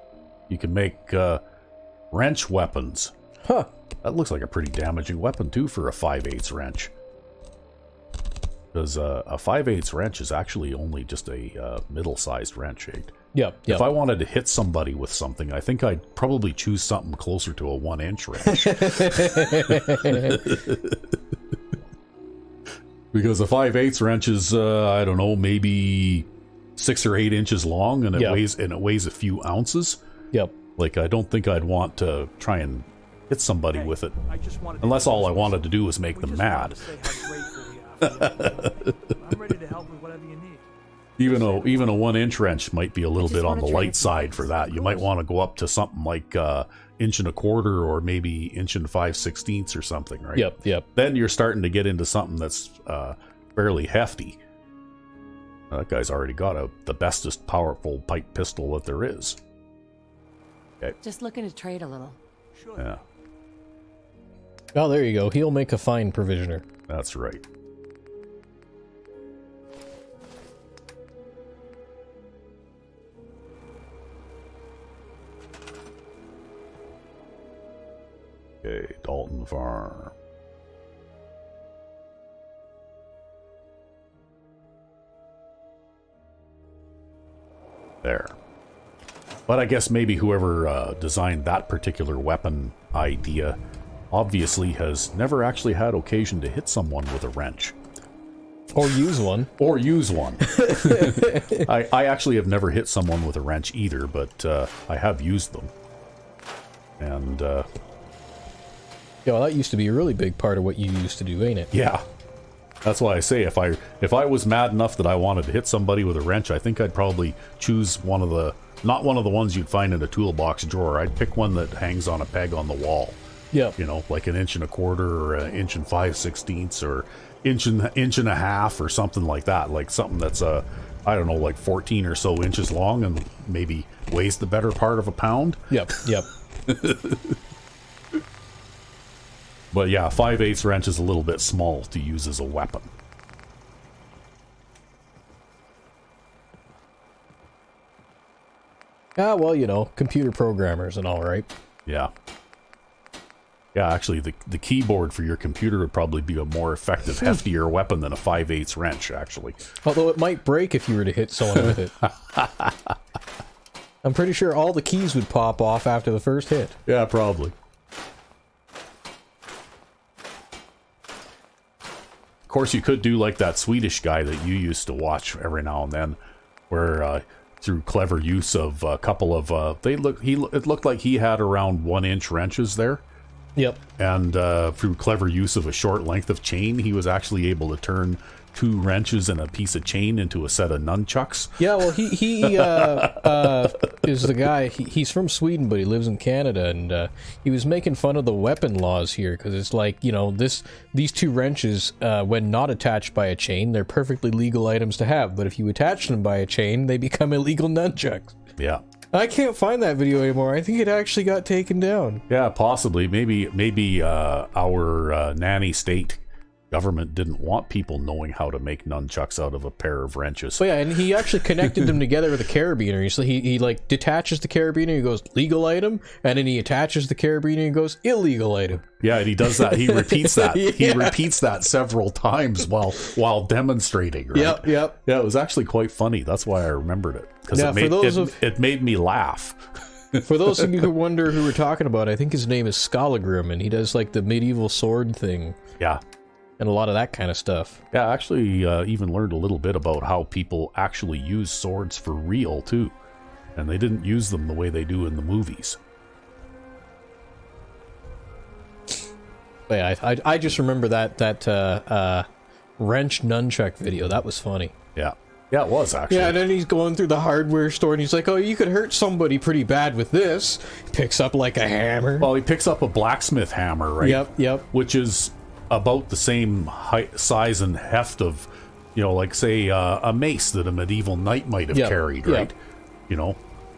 You can make uh, wrench weapons. Huh. That looks like a pretty damaging weapon, too, for a 5 8 wrench. Because uh, a 5 8 wrench is actually only just a uh, middle-sized wrench. eh? Yep. Yep. If I wanted to hit somebody with something, I think I'd probably choose something closer to a 1-inch wrench. because a 5 eighths wrench is, uh, I don't know, maybe 6 or 8 inches long, and it Yeah. weighs and it weighs a few ounces. Yep. Like, I don't think I'd want to try and hit somebody Hey, with it. I just wanted Unless all I wanted to do was make them mad. to say how grateful we are for you. I'm ready to help with whatever you need. Even a even a one inch wrench might be a little bit on the light side for that. You might want to go up to something like uh, inch and a quarter or maybe inch and five sixteenths or something, right? Yep. Yep. Then you're starting to get into something that's uh, fairly hefty. Uh, that guy's already got a the bestest powerful pipe pistol that there is. Just looking to trade a little. Sure. Yeah. Oh, there you go. He'll make a fine provisioner. That's right. Okay, Dalton Farm. There. But I guess maybe whoever uh, designed that particular weapon idea obviously has never actually had occasion to hit someone with a wrench. Or use one. Or use one. I, I actually have never hit someone with a wrench either, but uh, I have used them. And uh, Yeah, well, that used to be a really big part of what you used to do, ain't it? yeah, that's why I say if I if I was mad enough that I wanted to hit somebody with a wrench, I think I'd probably choose one of the not one of the ones you'd find in a toolbox drawer. I'd pick one that hangs on a peg on the wall. Yep. you know, like an inch and a quarter or an inch and five sixteenths or inch and inch and a half or something like that. Like something that's uh, I don't know, like fourteen or so inches long and maybe weighs the better part of a pound. Yep. Yep. But yeah, five eighths wrench is a little bit small to use as a weapon. ah, well, you know, computer programmers and all, right? Yeah. Yeah, actually, the the keyboard for your computer would probably be a more effective, heftier weapon than a 5 eighths wrench, actually. Although it might break if you were to hit someone with it. I'm pretty sure all the keys would pop off after the first hit. Yeah, probably. Course, you could do like that Swedish guy that you used to watch every now and then, where uh, through clever use of a couple of uh, they look he it looked like he had around one inch wrenches there, Yep. and uh, through clever use of a short length of chain, he was actually able to turn two wrenches and a piece of chain into a set of nunchucks. Yeah, well, he he uh, uh, is the guy. He, he's from Sweden, but he lives in Canada, and uh, he was making fun of the weapon laws here because it's like you know this these two wrenches, uh, when not attached by a chain, they're perfectly legal items to have. But if you attach them by a chain, they become illegal nunchucks. Yeah. I can't find that video anymore. I think it actually got taken down. Yeah, possibly. Maybe maybe uh, our uh, nanny state government didn't want people knowing how to make nunchucks out of a pair of wrenches. But yeah, and he actually connected them together with a carabiner. So he, he like detaches the carabiner, he goes legal item, and then he attaches the carabiner and goes illegal item. Yeah, and he does that. He repeats that. He repeats that several times while while demonstrating. Right? Yep, yep. Yeah, it was actually quite funny. That's why I remembered it because Yeah, it made it, of- it made me laugh. For those of you who wonder who we're talking about, I think his name is Skallagrim, and he does like the medieval sword thing Yeah, and a lot of that kind of stuff. yeah. I actually uh, even learned a little bit about how people actually use swords for real too, and they didn't use them the way they do in the movies. But yeah, I, I, I just remember that that uh, uh, wrench nunchuck video. That was funny. Yeah, yeah, it was actually. Yeah, and then he's going through the hardware store and he's like, "Oh, you could hurt somebody pretty bad with this." Picks up like a hammer. Well, he picks up a blacksmith hammer, right? Yep, yep. Which is about the same height, size and heft of, you know, like say uh, a mace that a medieval knight might have carried, right? You know,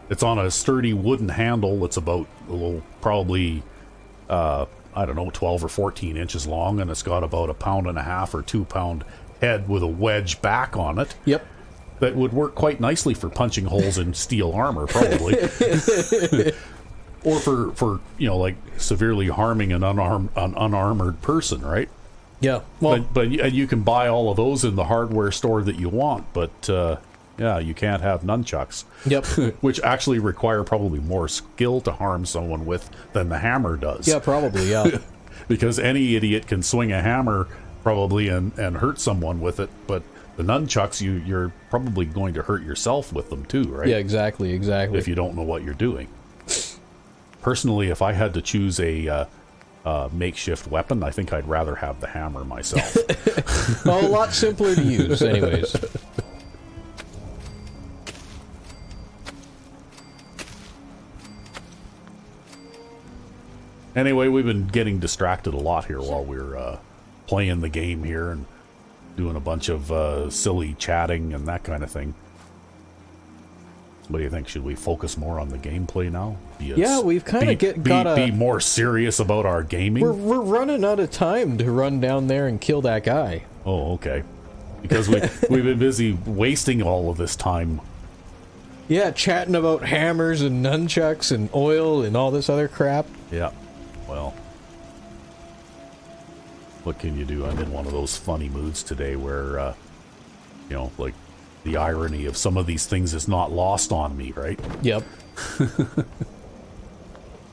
it's on a sturdy wooden handle. It's about a little, probably, uh, I don't know, twelve or fourteen inches long, and it's got about a pound and a half or two pound head with a wedge back on it Yep. that would work quite nicely for punching holes in steel armor, probably. or for, for you know, like severely harming an unarmed an unarmored person, right? Yeah. Well, but but you can buy all of those in the hardware store that you want, but uh, yeah, you can't have nunchucks, yep. which actually require probably more skill to harm someone with than the hammer does. Yeah, probably. Yeah. because any idiot can swing a hammer probably and, and hurt someone with it, but the nunchucks you you're probably going to hurt yourself with them too, right? yeah. Exactly. Exactly. If you don't know what you're doing. Personally, if I had to choose a uh, uh, makeshift weapon, I think I'd rather have the hammer myself. well, a lot simpler to use, anyways. anyway, we've been getting distracted a lot here while we're uh, playing the game here and doing a bunch of uh, silly chatting and that kind of thing. What do you think? Should we focus more on the gameplay now? A- Yeah, we've kinda get- be, got a- be more serious about our gaming. We're, we're running out of time to run down there and kill that guy. Oh, okay. Because we we've been busy wasting all of this time. Yeah, chatting about hammers and nunchucks and oil and all this other crap. Yeah. Well, what can you do? I'm in one of those funny moods today where, uh, you know, like the irony of some of these things is not lost on me, right? Yep.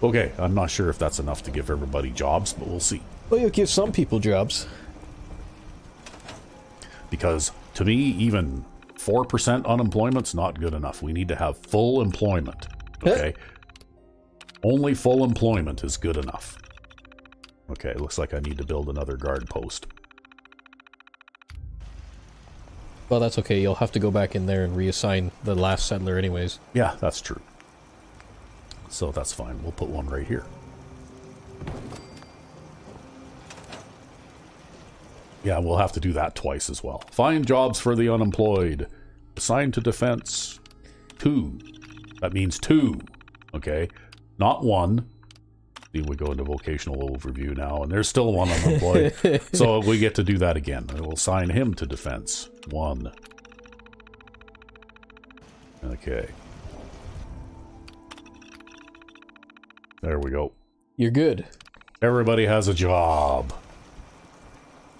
Okay, I'm not sure if that's enough to give everybody jobs, but we'll see. Well, you'll give some people jobs. Because to me, even 4% unemployment's not good enough. We need to have full employment. Okay? Only full employment is good enough. Okay, looks like I need to build another guard post. Well, that's okay. You'll have to go back in there and reassign the last settler anyways. Yeah, that's true. So that's fine. We'll put one right here. Yeah, we'll have to do that twice as well. Find jobs for the unemployed. Assign to defense. Two. That means two. Okay? Not one. See, we go into vocational overview now, and there's still one unemployed. so we get to do that again. And we'll sign him to defense. One. Okay. There we go. You're good. Everybody has a job.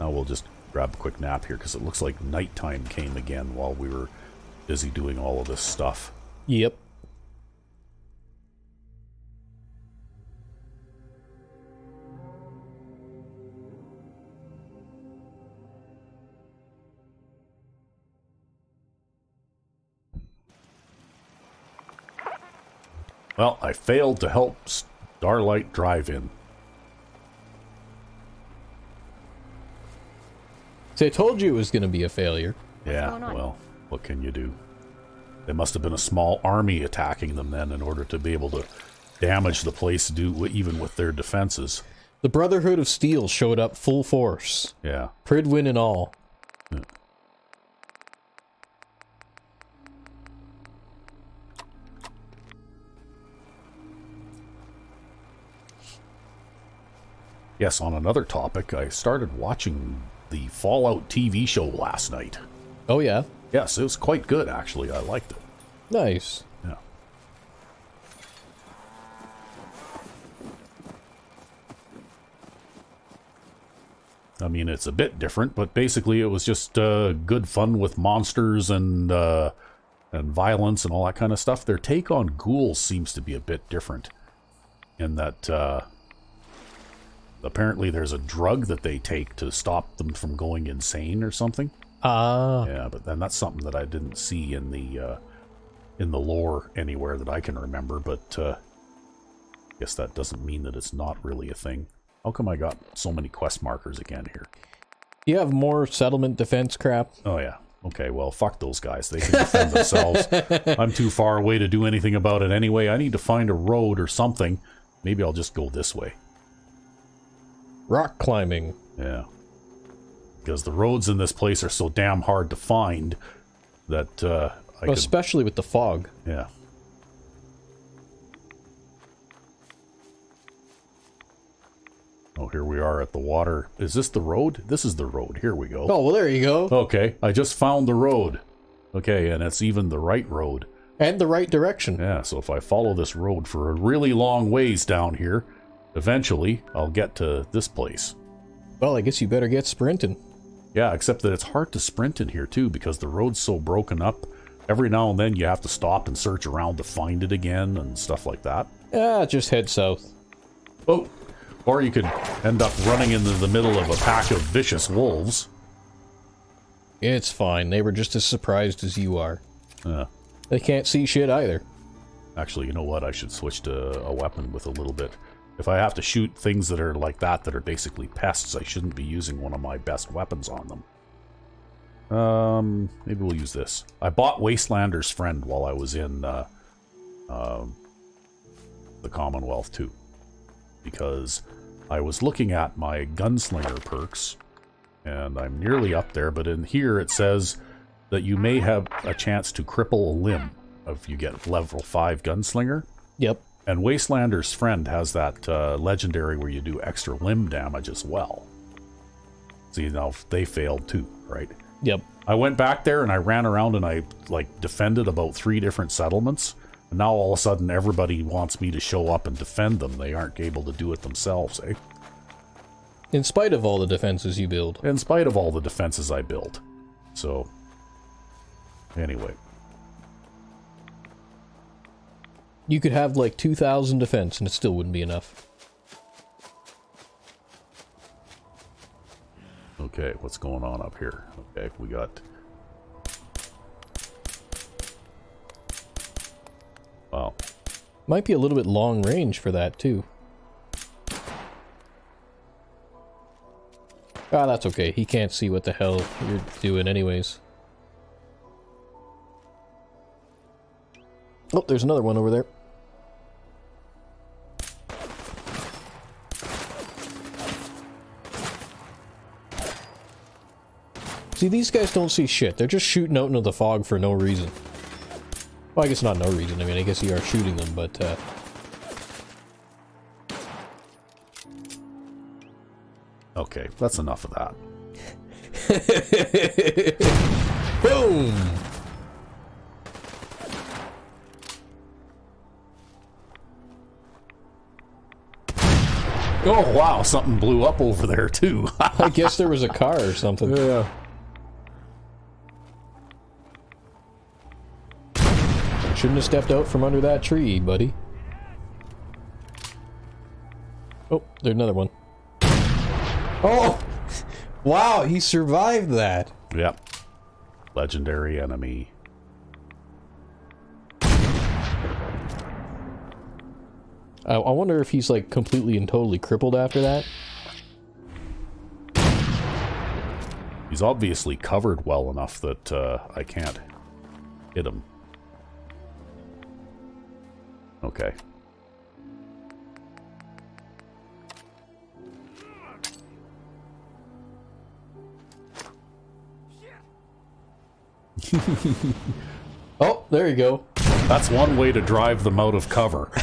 Now we'll just grab a quick nap here because it looks like nighttime came again while we were busy doing all of this stuff. Yep. Well, I failed to help Starlight Drive-In. See, I told you it was going to be a failure. Yeah, well, what can you do? There must have been a small army attacking them then in order to be able to damage the place, do even with their defenses. The Brotherhood of Steel showed up full force. Yeah. Prydwen and all. Yes, on another topic, I started watching the Fallout TV show last night. Oh, yeah. Yes, it was quite good, actually. I liked it. Nice. Yeah. I mean, it's a bit different, but basically it was just uh, good fun with monsters and uh, and violence and all that kind of stuff. Their take on ghouls seems to be a bit different in that uh, apparently there's a drug that they take to stop them from going insane or something. Ah. Yeah, but then that's something that I didn't see in the uh, in the lore anywhere that I can remember. But uh, I guess that doesn't mean that it's not really a thing. How come I got so many quest markers again here? You have more settlement defense crap? Oh yeah. Okay, well, fuck those guys. They can defend themselves. I'm too far away to do anything about it anyway. I need to find a road or something. Maybe I'll just go this way. Rock climbing. Yeah. Because the roads in this place are so damn hard to find that uh, I could Especially with the fog. Yeah. Oh, here we are at the water. Is this the road? This is the road. Here we go. Oh, well, there you go. Okay, I just found the road. Okay, and it's even the right road. And the right direction. Yeah, so if I follow this road for a really long ways down here, eventually I'll get to this place. Well, I guess you better get sprinting. Yeah, except that it's hard to sprint in here too because the road's so broken up. Every now and then you have to stop and search around to find it again and stuff like that. Yeah, just head south. Oh, or you could end up running into the middle of a pack of vicious wolves. It's fine. They were just as surprised as you are. Uh, They can't see shit either. actually, you know what? I should switch to a weapon with a little bit. If I have to shoot things that are like that, that are basically pests, I shouldn't be using one of my best weapons on them. Um, maybe we'll use this. I bought Wastelander's Friend while I was in uh, um, the Commonwealth too, because I was looking at my gunslinger perks, and I'm nearly up there. But in here it says that you may have a chance to cripple a limb. if you get level 5 gunslinger. Yep. And Wastelander's friend has that uh, legendary where you do extra limb damage as well. See, now they failed too, right? Yep. I went back there and I ran around and I like defended about three different settlements. And now all of a sudden everybody wants me to show up and defend them. They aren't able to do it themselves, eh? In spite of all the defenses you build. In spite of all the defenses I built. So, anyway. You could have like 2,000 defense and it still wouldn't be enough. Okay, what's going on up here? Okay, we got... Wow. Might be a little bit long range for that too. Ah, that's okay. He can't see what the hell you're doing anyways. Oh, there's another one over there. See, these guys don't see shit. They're just shooting out into the fog for no reason. Well, I guess not no reason. I mean, I guess you are shooting them, but, uh... Okay, that's enough of that. Boom! Oh, wow, something blew up over there, too. I guess there was a car or something. yeah. Shouldn't have stepped out from under that tree, buddy. Oh, there's another one. Oh! Wow, he survived that. Yep. Legendary enemy. I, I wonder if he's like completely and totally crippled after that. He's obviously covered well enough that uh, I can't hit him. Okay. Oh, there you go. That's one way to drive them out of cover.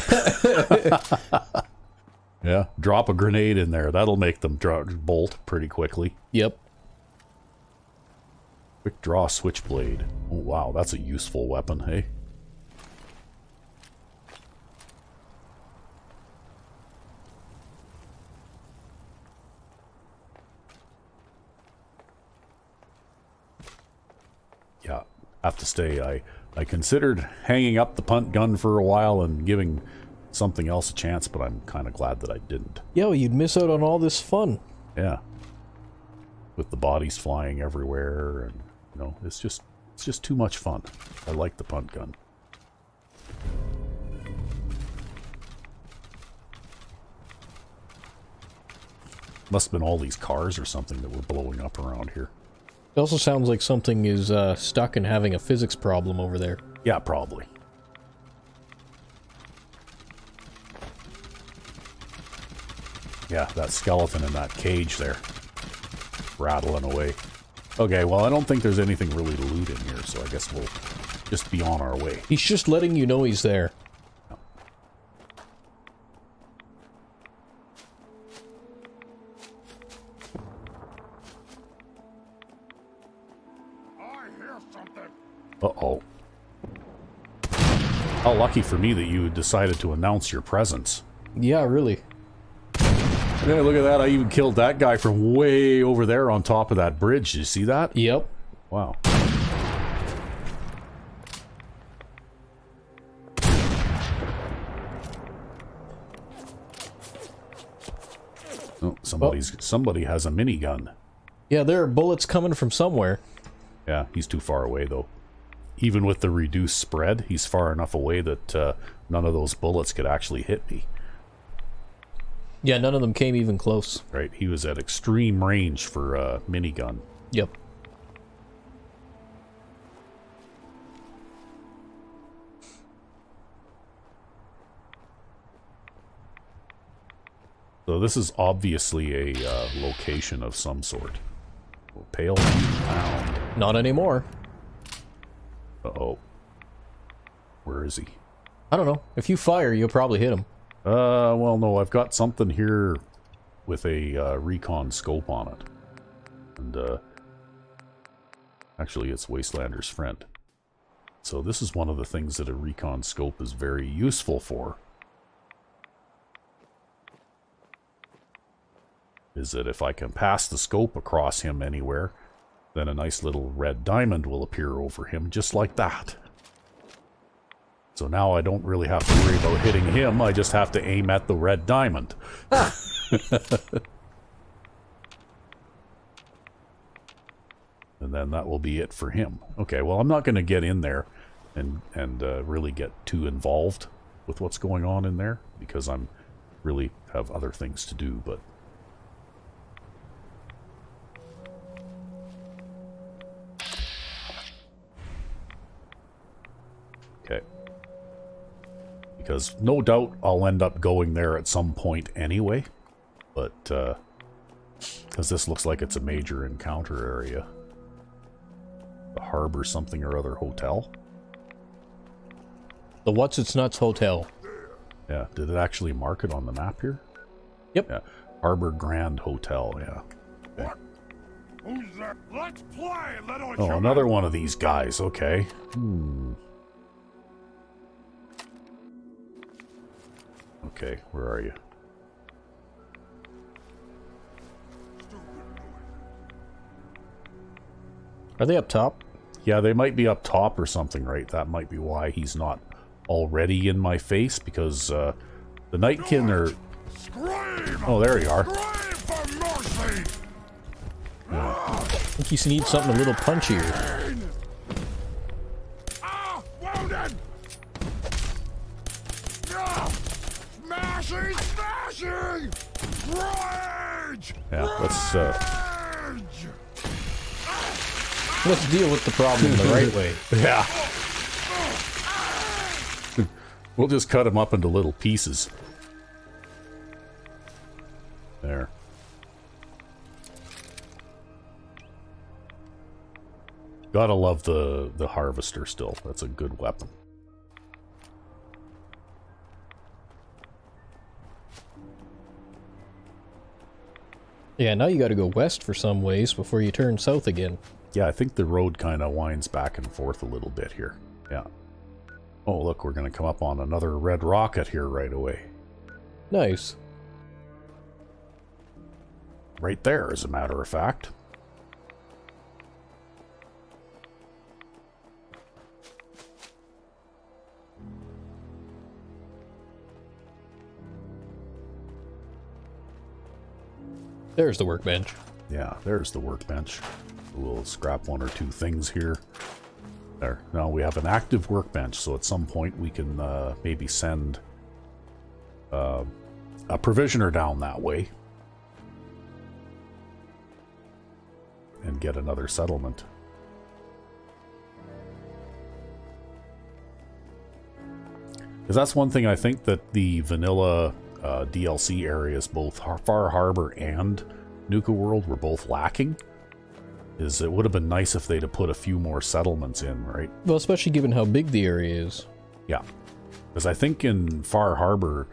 yeah, drop a grenade in there. That'll make them bolt pretty quickly. Yep. Quick draw switchblade. Oh, wow, that's a useful weapon, hey? Yeah, have to stay. I I considered hanging up the punt gun for a while and giving something else a chance, but I'm kind of glad that I didn't. Yeah, well, you'd miss out on all this fun. Yeah. With the bodies flying everywhere and you know, it's just it's just too much fun. I like the punt gun. Must have been all these cars or something that were blowing up around here. It also sounds like something is uh, stuck and having a physics problem over there. Yeah, probably. Yeah, that skeleton in that cage there. Rattling away. Okay, well, I don't think there's anything really to loot in here, so I guess we'll just be on our way. He's just letting you know he's there. Lucky for me that you decided to announce your presence. Yeah, really. Yeah, look at that. I even killed that guy from way over there on top of that bridge. Did you see that? Yep. Wow. Oh, somebody's oh. somebody has a minigun. Yeah, there are bullets coming from somewhere. Yeah, he's too far away though. Even with the reduced spread, he's far enough away that uh, none of those bullets could actually hit me. Yeah, none of them came even close. Right, he was at extreme range for a uh, minigun. Yep. So this is obviously a uh, location of some sort. Pale found. Not anymore. Uh-oh. Where is he? I don't know. If you fire, you'll probably hit him. Uh, well, no, I've got something here with a uh, recon scope on it. And, uh, actually, it's Wastelander's friend. So this is one of the things that a recon scope is very useful for. Is that if I can pass the scope across him anywhere, then a nice little red diamond will appear over him just like that. So now I don't really have to worry about hitting him, I just have to aim at the red diamond. and then that will be it for him. Okay, well, I'm not going to get in there and and uh, really get too involved with what's going on in there because I'm really have other things to do. But okay, because no doubt I'll end up going there at some point anyway. But uh... because this looks like it's a major encounter area the Harbor something or other hotel. The What's Its Nuts Hotel. Yeah, did it actually mark it on the map here? Yep. Yeah, Harbor Grand Hotel, yeah. Okay. Who's that? Let's play, little Oh, another one of these guys, okay. Hmm. Okay, where are you? Are they up top? Yeah, they might be up top or something, right? That might be why he's not already in my face, because uh, the Nightkin are... Scream! Oh, there you are. Scream for mercy! I think you need something a little punchier. Smashing, smashing! Rage! Yeah, let's... Uh, Let's deal with the problem the right way. Yeah. we'll just cut him up into little pieces. There. Gotta love the, the harvester still. That's a good weapon. Yeah, now you gotta go west for some ways before you turn south again. Yeah, I think the road kind of winds back and forth a little bit here. Yeah. Oh, look, we're going to come up on another red rocket here right away. Nice. Right there, as a matter of fact. There's the workbench. Yeah, there's the workbench. We'll scrap one or two things here. There. Now we have an active workbench, so at some point we can uh, maybe send uh, a provisioner down that way and get another settlement. Because that's one thing I think that the vanilla uh, DLC areas, both Far Harbor and Nuka World, were both lacking. Is it would have been nice if they'd have put a few more settlements in, right? Well, especially given how big the area is. Yeah. Because I think in Far Harbor,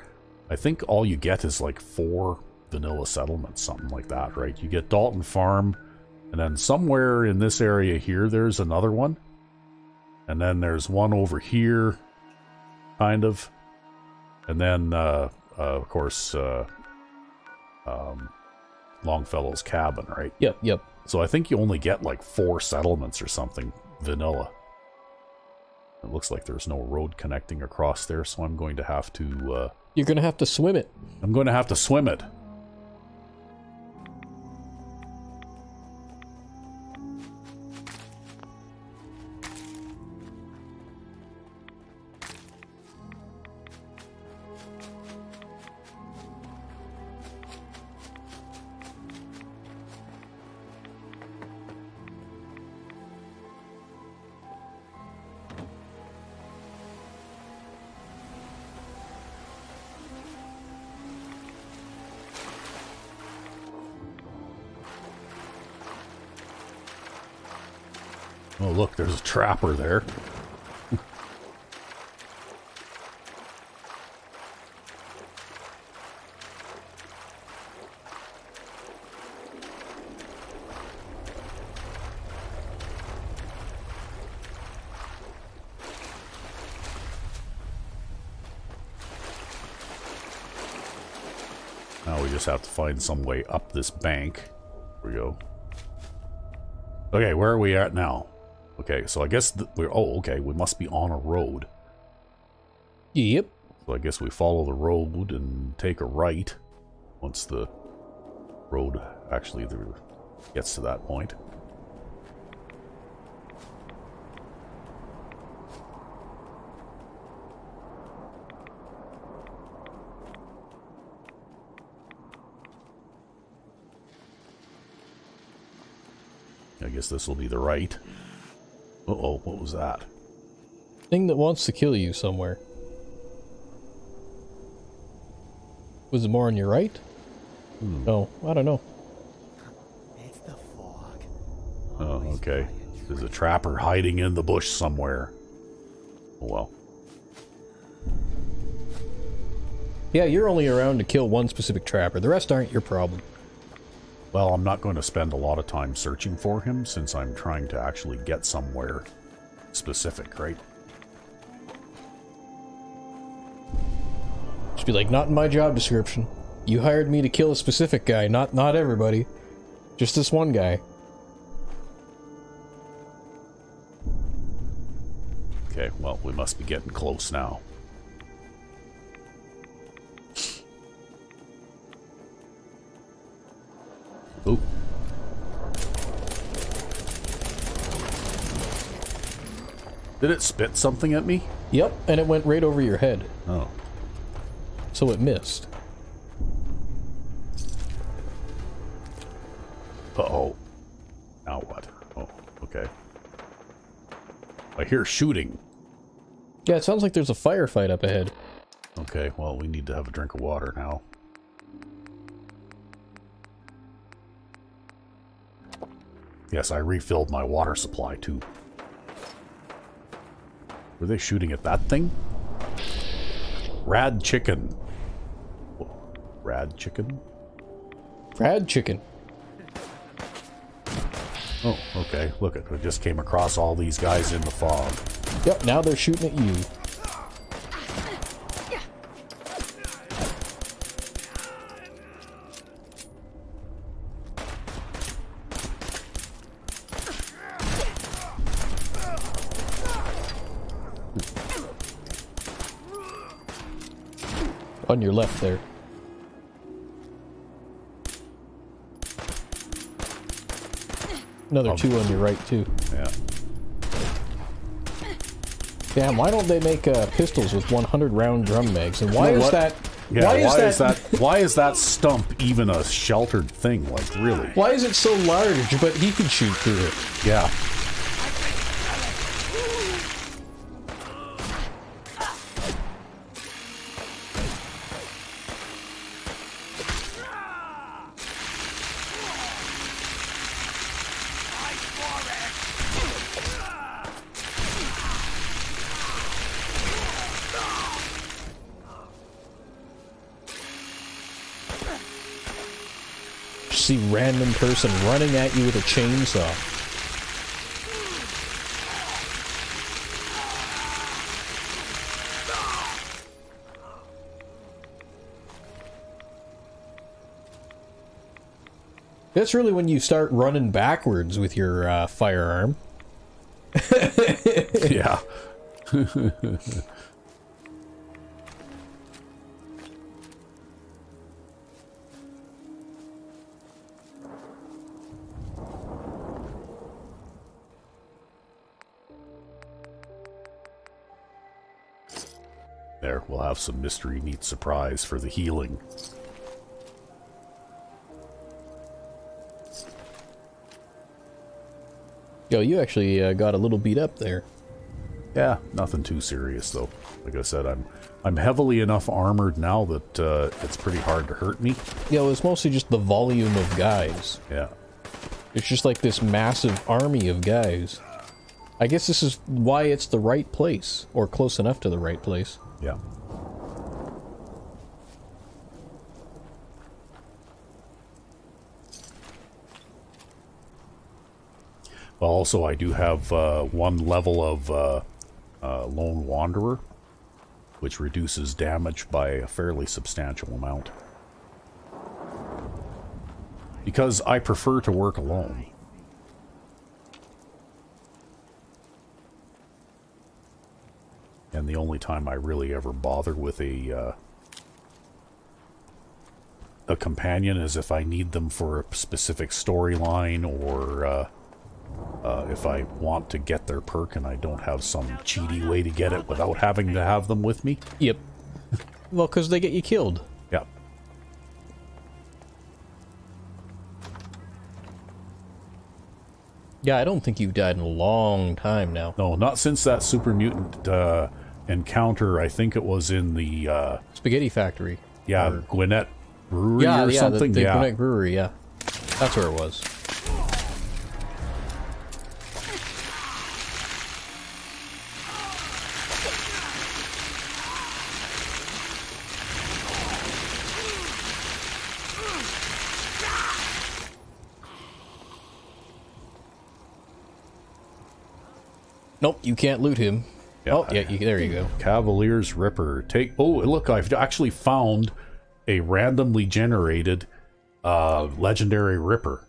I think all you get is like four vanilla settlements, something like that, right? You get Dalton Farm, and then somewhere in this area here, there's another one. And then there's one over here, kind of. And then, uh, uh, of course, uh, um, Longfellow's cabin, right? Yep, yep. So I think you only get like four settlements or something, vanilla. It looks like there's no road connecting across there, so I'm going to have to, uh, You're gonna have to swim it. I'm going to have to swim it. trapper there. now we just have to find some way up this bank. Here we go. Okay, where are we at now? Okay, so I guess we're... Oh, okay, we must be on a road. Yep. So I guess we follow the road and take a right once the road actually gets to that point. I guess this will be the right. Uh-oh, what was that? Thing that wants to kill you somewhere. Was it more on your right? No, I don't know. It's the fog. Oh, okay. There's a trapper hiding in the bush somewhere. Oh, well. Yeah, you're only around to kill one specific trapper. The rest aren't your problem. Well, I'm not going to spend a lot of time searching for him since I'm trying to actually get somewhere specific, right? Just be like, not in my job description. You hired me to kill a specific guy, not not everybody. Just this one guy. Okay, well, we must be getting close now. Ooh. Did it spit something at me? Yep, and it went right over your head. Oh. So it missed. Uh-oh. Now what? Oh, okay. I hear shooting. Yeah, it sounds like there's a firefight up ahead. Okay, well, we need to have a drink of water now. Yes, I refilled my water supply, too. Were they shooting at that thing? Rad chicken. Rad chicken? Rad chicken. Oh, okay. Look, it we just came across all these guys in the fog. Yep, now they're shooting at you. On your left there. Another two on your right too. Yeah. Damn, why don't they make uh, pistols with 100 round drum mags? And why You know is that? Yeah, why, is, that, why is that stump even a sheltered thing? Like, really? Why is it so large, but he can shoot through it? Yeah. Person running at you with a chainsaw. That's really when you start running backwards with your uh, firearm. Yeah. have some mystery meat surprise for the healing. Yo, you actually uh, got a little beat up there. Yeah, nothing too serious though. Like I said, I'm I'm heavily enough armored now that uh, it's pretty hard to hurt me. Yo, it's mostly just the volume of guys. Yeah. It's just like this massive army of guys. I guess this is why it's the right place, or close enough to the right place. Yeah. Also, I do have uh, one level of uh, uh, Lone Wanderer, which reduces damage by a fairly substantial amount. because I prefer to work alone. And the only time I really ever bother with a uh, a companion is if I need them for a specific storyline or uh, if I want to get their perk and I don't have some cheaty way to get it without having to have them with me. Yep. well, because they get you killed. Yeah. Yeah, I don't think you've died in a long time now. No, not since that super mutant uh, encounter. I think it was in the uh, Spaghetti Factory. yeah Or- Gwinnett Brewery yeah, or yeah, something. the, the yeah, Gwinnett Brewery, yeah. That's where it was. Nope, you can't loot him. Yeah. Oh, yeah, you, there you go. Cavaliers Ripper. Take. Oh, look! I've actually found a randomly generated uh, legendary Ripper.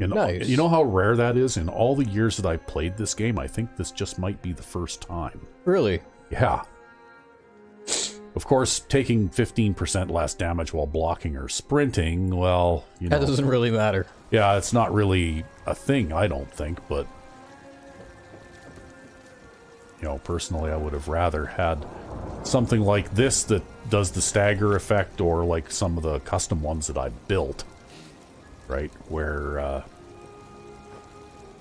You know, Nice. you know how rare that is. In all the years that I played this game, I think this just might be the first time. Really? Yeah. Of course, taking 15% less damage while blocking or sprinting, well, you know. That doesn't really matter. Yeah, it's not really a thing, I don't think, but you know, personally I would have rather had something like this that does the stagger effect or like some of the custom ones that I built, right? Where uh,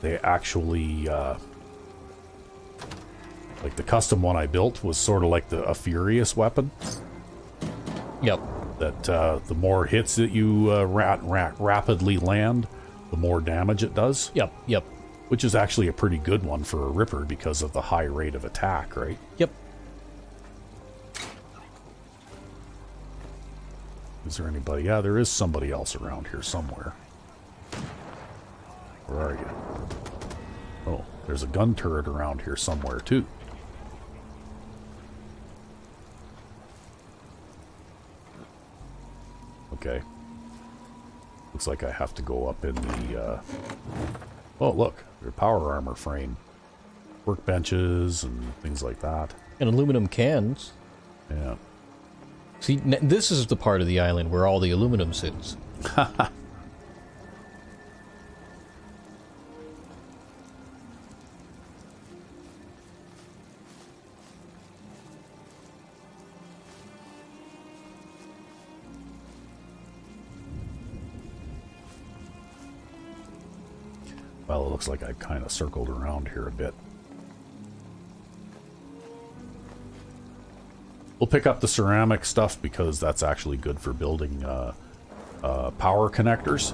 they actually uh, like the custom one I built was sort of like the a furious weapon Yep. that uh, the more hits that you uh, ra- ra- rapidly land, the more damage it does, Yep. Yep. Which is actually a pretty good one for a Ripper because of the high rate of attack, right? Yep. Is there anybody? Yeah, there is somebody else around here somewhere. Where are you? Oh, there's a gun turret around here somewhere, too. Okay. Looks like I have to go up in the, uh... Oh, look. Your power armor frame. Workbenches and things like that. And aluminum cans. Yeah. See, this is the part of the island where all the aluminum sits. Well, it looks like I've kind of circled around here a bit. We'll pick up the ceramic stuff because that's actually good for building uh, uh, power connectors.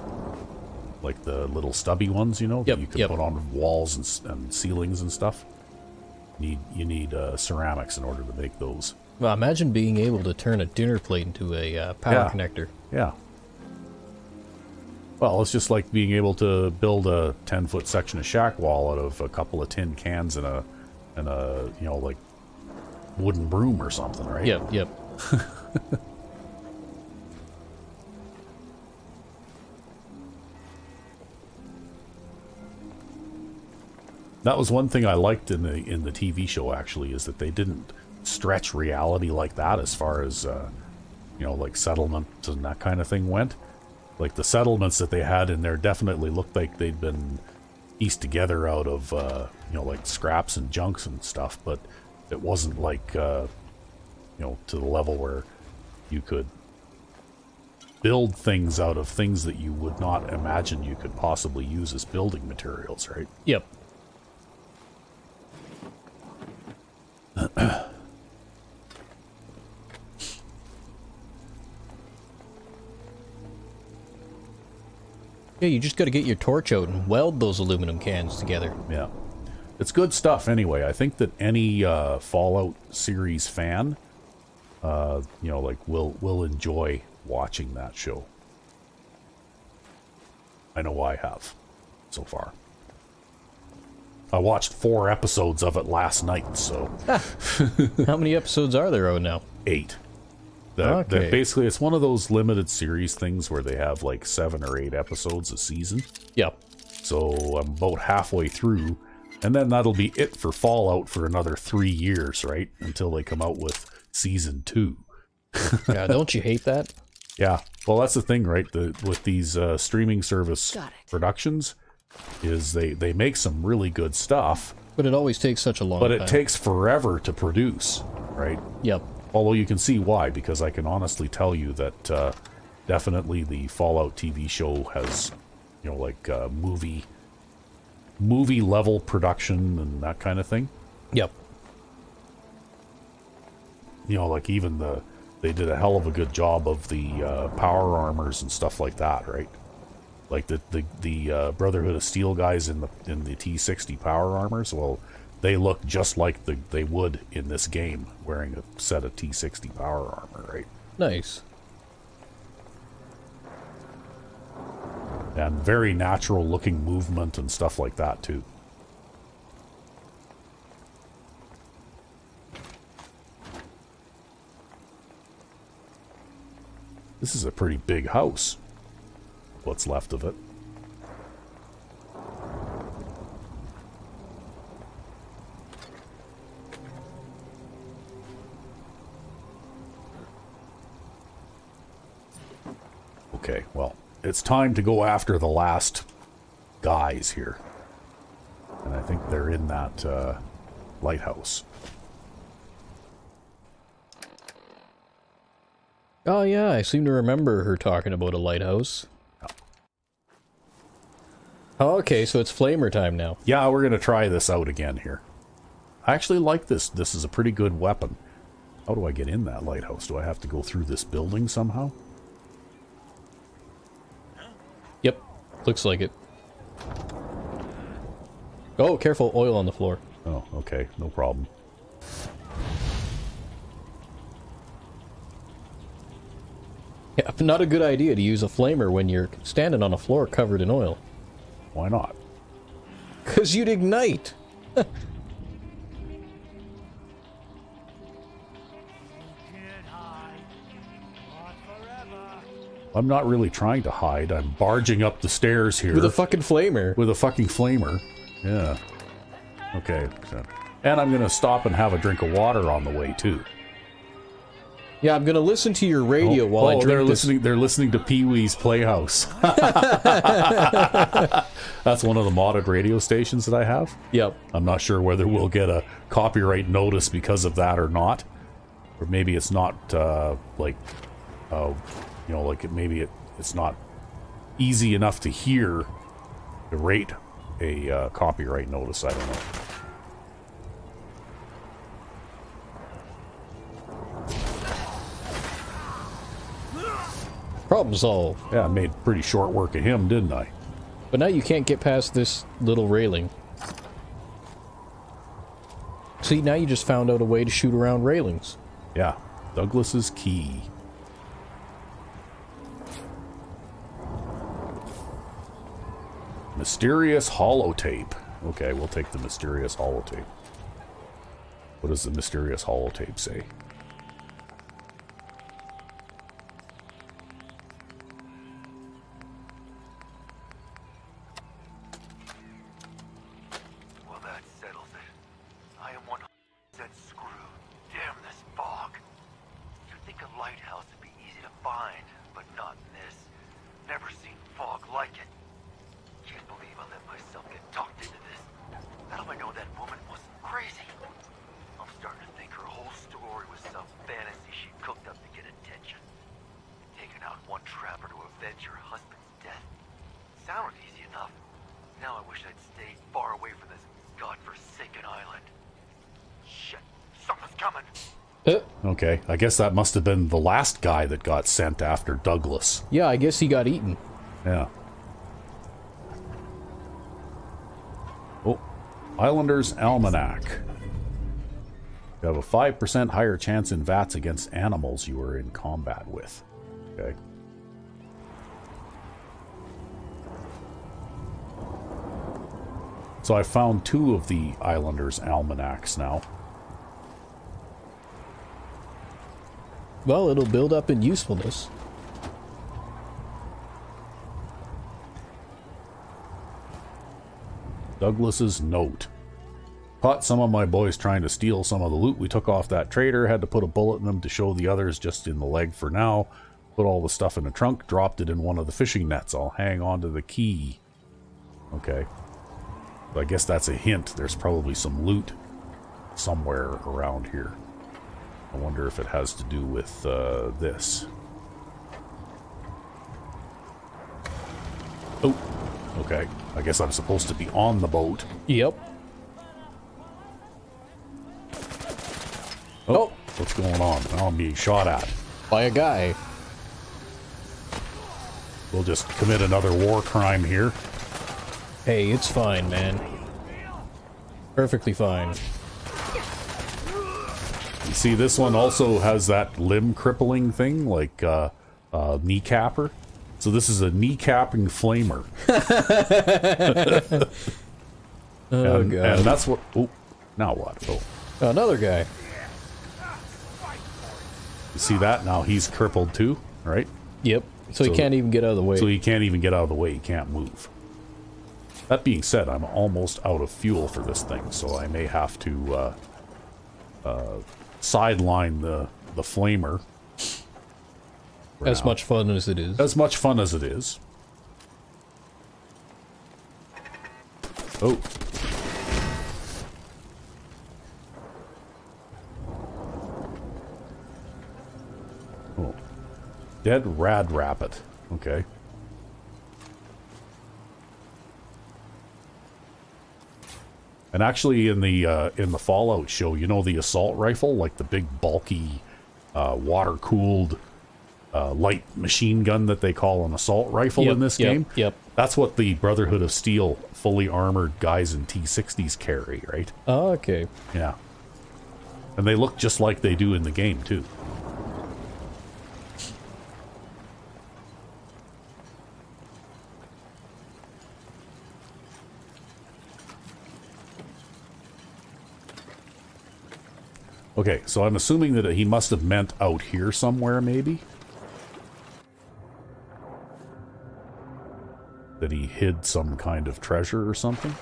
Like the little stubby ones, you know, Yep, that you can yep. put on walls and, and ceilings and stuff. Need You need uh, ceramics in order to make those. Well, imagine being able to turn a dinner plate into a uh, power Yeah. connector. Yeah. Well, it's just like being able to build a ten foot section of shack wall out of a couple of tin cans and a and a you know like wooden broom or something, right? Yep, yep. That was one thing I liked in the in the TV show actually is that they didn't stretch reality like that as far as uh, you know like settlements and that kind of thing went. Like the settlements that they had in there definitely looked like they'd been pieced together out of uh, you know like scraps and junks and stuff, but it wasn't like uh, you know to the level where you could build things out of things that you would not imagine you could possibly use as building materials, right? Yep. yeah, you just got to get your torch out and weld those aluminum cans together. Yeah. It's good stuff anyway. I think that any uh, Fallout series fan, uh, you know, like will will enjoy watching that show. I know I have so far. I watched four episodes of it last night, so How many episodes are there oh, now? eight. That, Okay. that basically it's one of those limited series things where they have like seven or eight episodes a season. Yep. So I'm about halfway through, and then that'll be it for Fallout for another three years, right? Until they come out with season two. Yeah, don't you hate that? Yeah. Well, that's the thing, right? The with these uh, streaming service productions, is they they make some really good stuff, But it always takes such a long but time. it takes forever to produce, right? Yep. Although you can see why, because I can honestly tell you that uh, definitely the Fallout TV show has, you know, like uh, movie movie level production and that kind of thing. Yep. You know, like even the they did a hell of a good job of the uh, power armors and stuff like that, right? Like the the the uh, Brotherhood of Steel guys in the in the T sixty power armors. Well, they look just like the they would in this game, wearing a set of T sixty power armor, right? Nice. and very natural looking movement and stuff like that too. This is a pretty big house. What's left of it. It's time to go after the last guys here. And I think they're in that uh, lighthouse. Oh yeah, I seem to remember her talking about a lighthouse. Oh, okay, so it's flamer time now. Yeah, we're going to try this out again here. I actually like this. This is a pretty good weapon. How do I get in that lighthouse? Do I have to go through this building somehow? Looks like it. Oh, careful, oil on the floor. Oh, okay, no problem. Yeah, not a good idea to use a flamer when you're standing on a floor covered in oil. Why not? Cause you'd ignite. I'm not really trying to hide. I'm barging up the stairs here. With a fucking flamer. with a fucking flamer. Yeah. Okay. so- And I'm gonna stop and have a drink of water on the way too. Yeah, I'm gonna listen to your radio oh, while I oh, drink they're this. listening. They're listening to Pee Wee's Playhouse. That's one of the modded radio stations that I have. Yep. I'm not sure whether we'll get a copyright notice because of that or not, or maybe it's not uh, like, uh, you know, like it, maybe it, it's not easy enough to hear to rate a uh, copyright notice. I don't know. Problem solved. Yeah, I made pretty short work of him, didn't I? But now you can't get past this little railing. See, now you just found out a way to shoot around railings. Yeah, Douglas's key. Mysterious holotape. Okay, we'll take the mysterious holotape. What does the mysterious holotape say? I guess that must have been the last guy that got sent after Douglas. yeah, I guess he got eaten. Yeah. Oh, Islanders Almanac. You have a 5% higher chance in VATS against animals you are in combat with. Okay. So I found two of the Islanders Almanacs now. Well, it'll build up in usefulness. Douglas's note. Caught some of my boys trying to steal some of the loot we took off that trader. Had to put a bullet in them to show the others just in the leg for now. Put all the stuff in a trunk, dropped it in one of the fishing nets. I'll hang on to the key. Okay. I guess that's a hint. There's probably some loot somewhere around here. I wonder if it has to do with uh, this. Oh, okay. I guess I'm supposed to be on the boat. Yep. Oh, Oh. what's going on? Now I'm being shot at. By a guy. We'll just commit another war crime here. Hey, it's fine, man. Perfectly fine. You see, this one also has that limb crippling thing, like uh, uh, kneecapper. So this is a kneecapping flamer. Oh, and, God. and that's what... Oh, now what? Oh, Another guy. you see that? Now he's crippled too, right? Yep. So, So- he can't even get out of the way. So he can't even get out of the way. He can't move. That being said, I'm almost out of fuel for this thing, so I may have to uh, uh, sideline the the flamer. as now. much fun as it is. as much fun as it is. Oh. Oh. Dead rad rabbit. Okay. And actually, in the uh, in the Fallout show, you know the assault rifle, like the big bulky, uh, water cooled uh, light machine gun that they call an assault rifle Yep, in this yep, game. yep. That's what the Brotherhood of Steel fully armored guys in T60s carry, right? Oh, okay. Yeah. And they look just like they do in the game, too. Okay, so I'm assuming that he must have meant out here somewhere, maybe? That he hid some kind of treasure or something?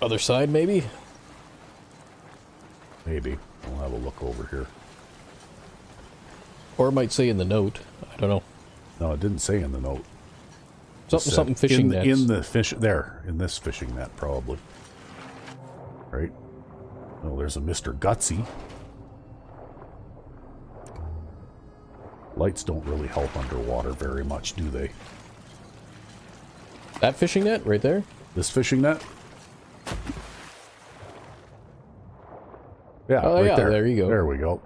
Other side, maybe? Maybe. I'll have a look over here. Or it might say in the note. I don't know. No, it didn't say in the note. Something, something fishing in, nets. In the fish there, in this fishing net, probably. Right? Oh, there's a Mr. Gutsy. Lights don't really help underwater very much, do they? that fishing net right there? This fishing net? Yeah, Oh, right yeah, there. there you go. There we go.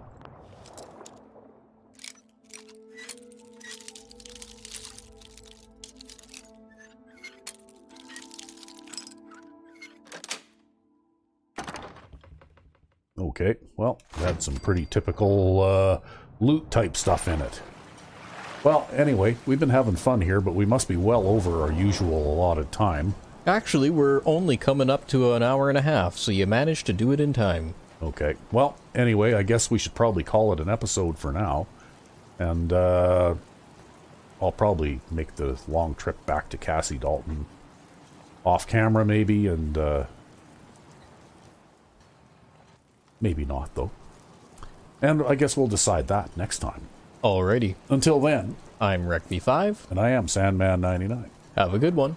Well, it had some pretty typical uh, loot type stuff in it. Well, anyway, we've been having fun here, but we must be well over our usual allotted time. Actually, we're only coming up to an hour and a half, so you managed to do it in time. Okay. Well, anyway, I guess we should probably call it an episode for now. And uh, I'll probably make the long trip back to Cassie Dalton off camera, maybe, and uh, maybe not, though. And I guess we'll decide that next time. Alrighty. Until then, I'm RecV5. and I am Sandman99. Have a good one.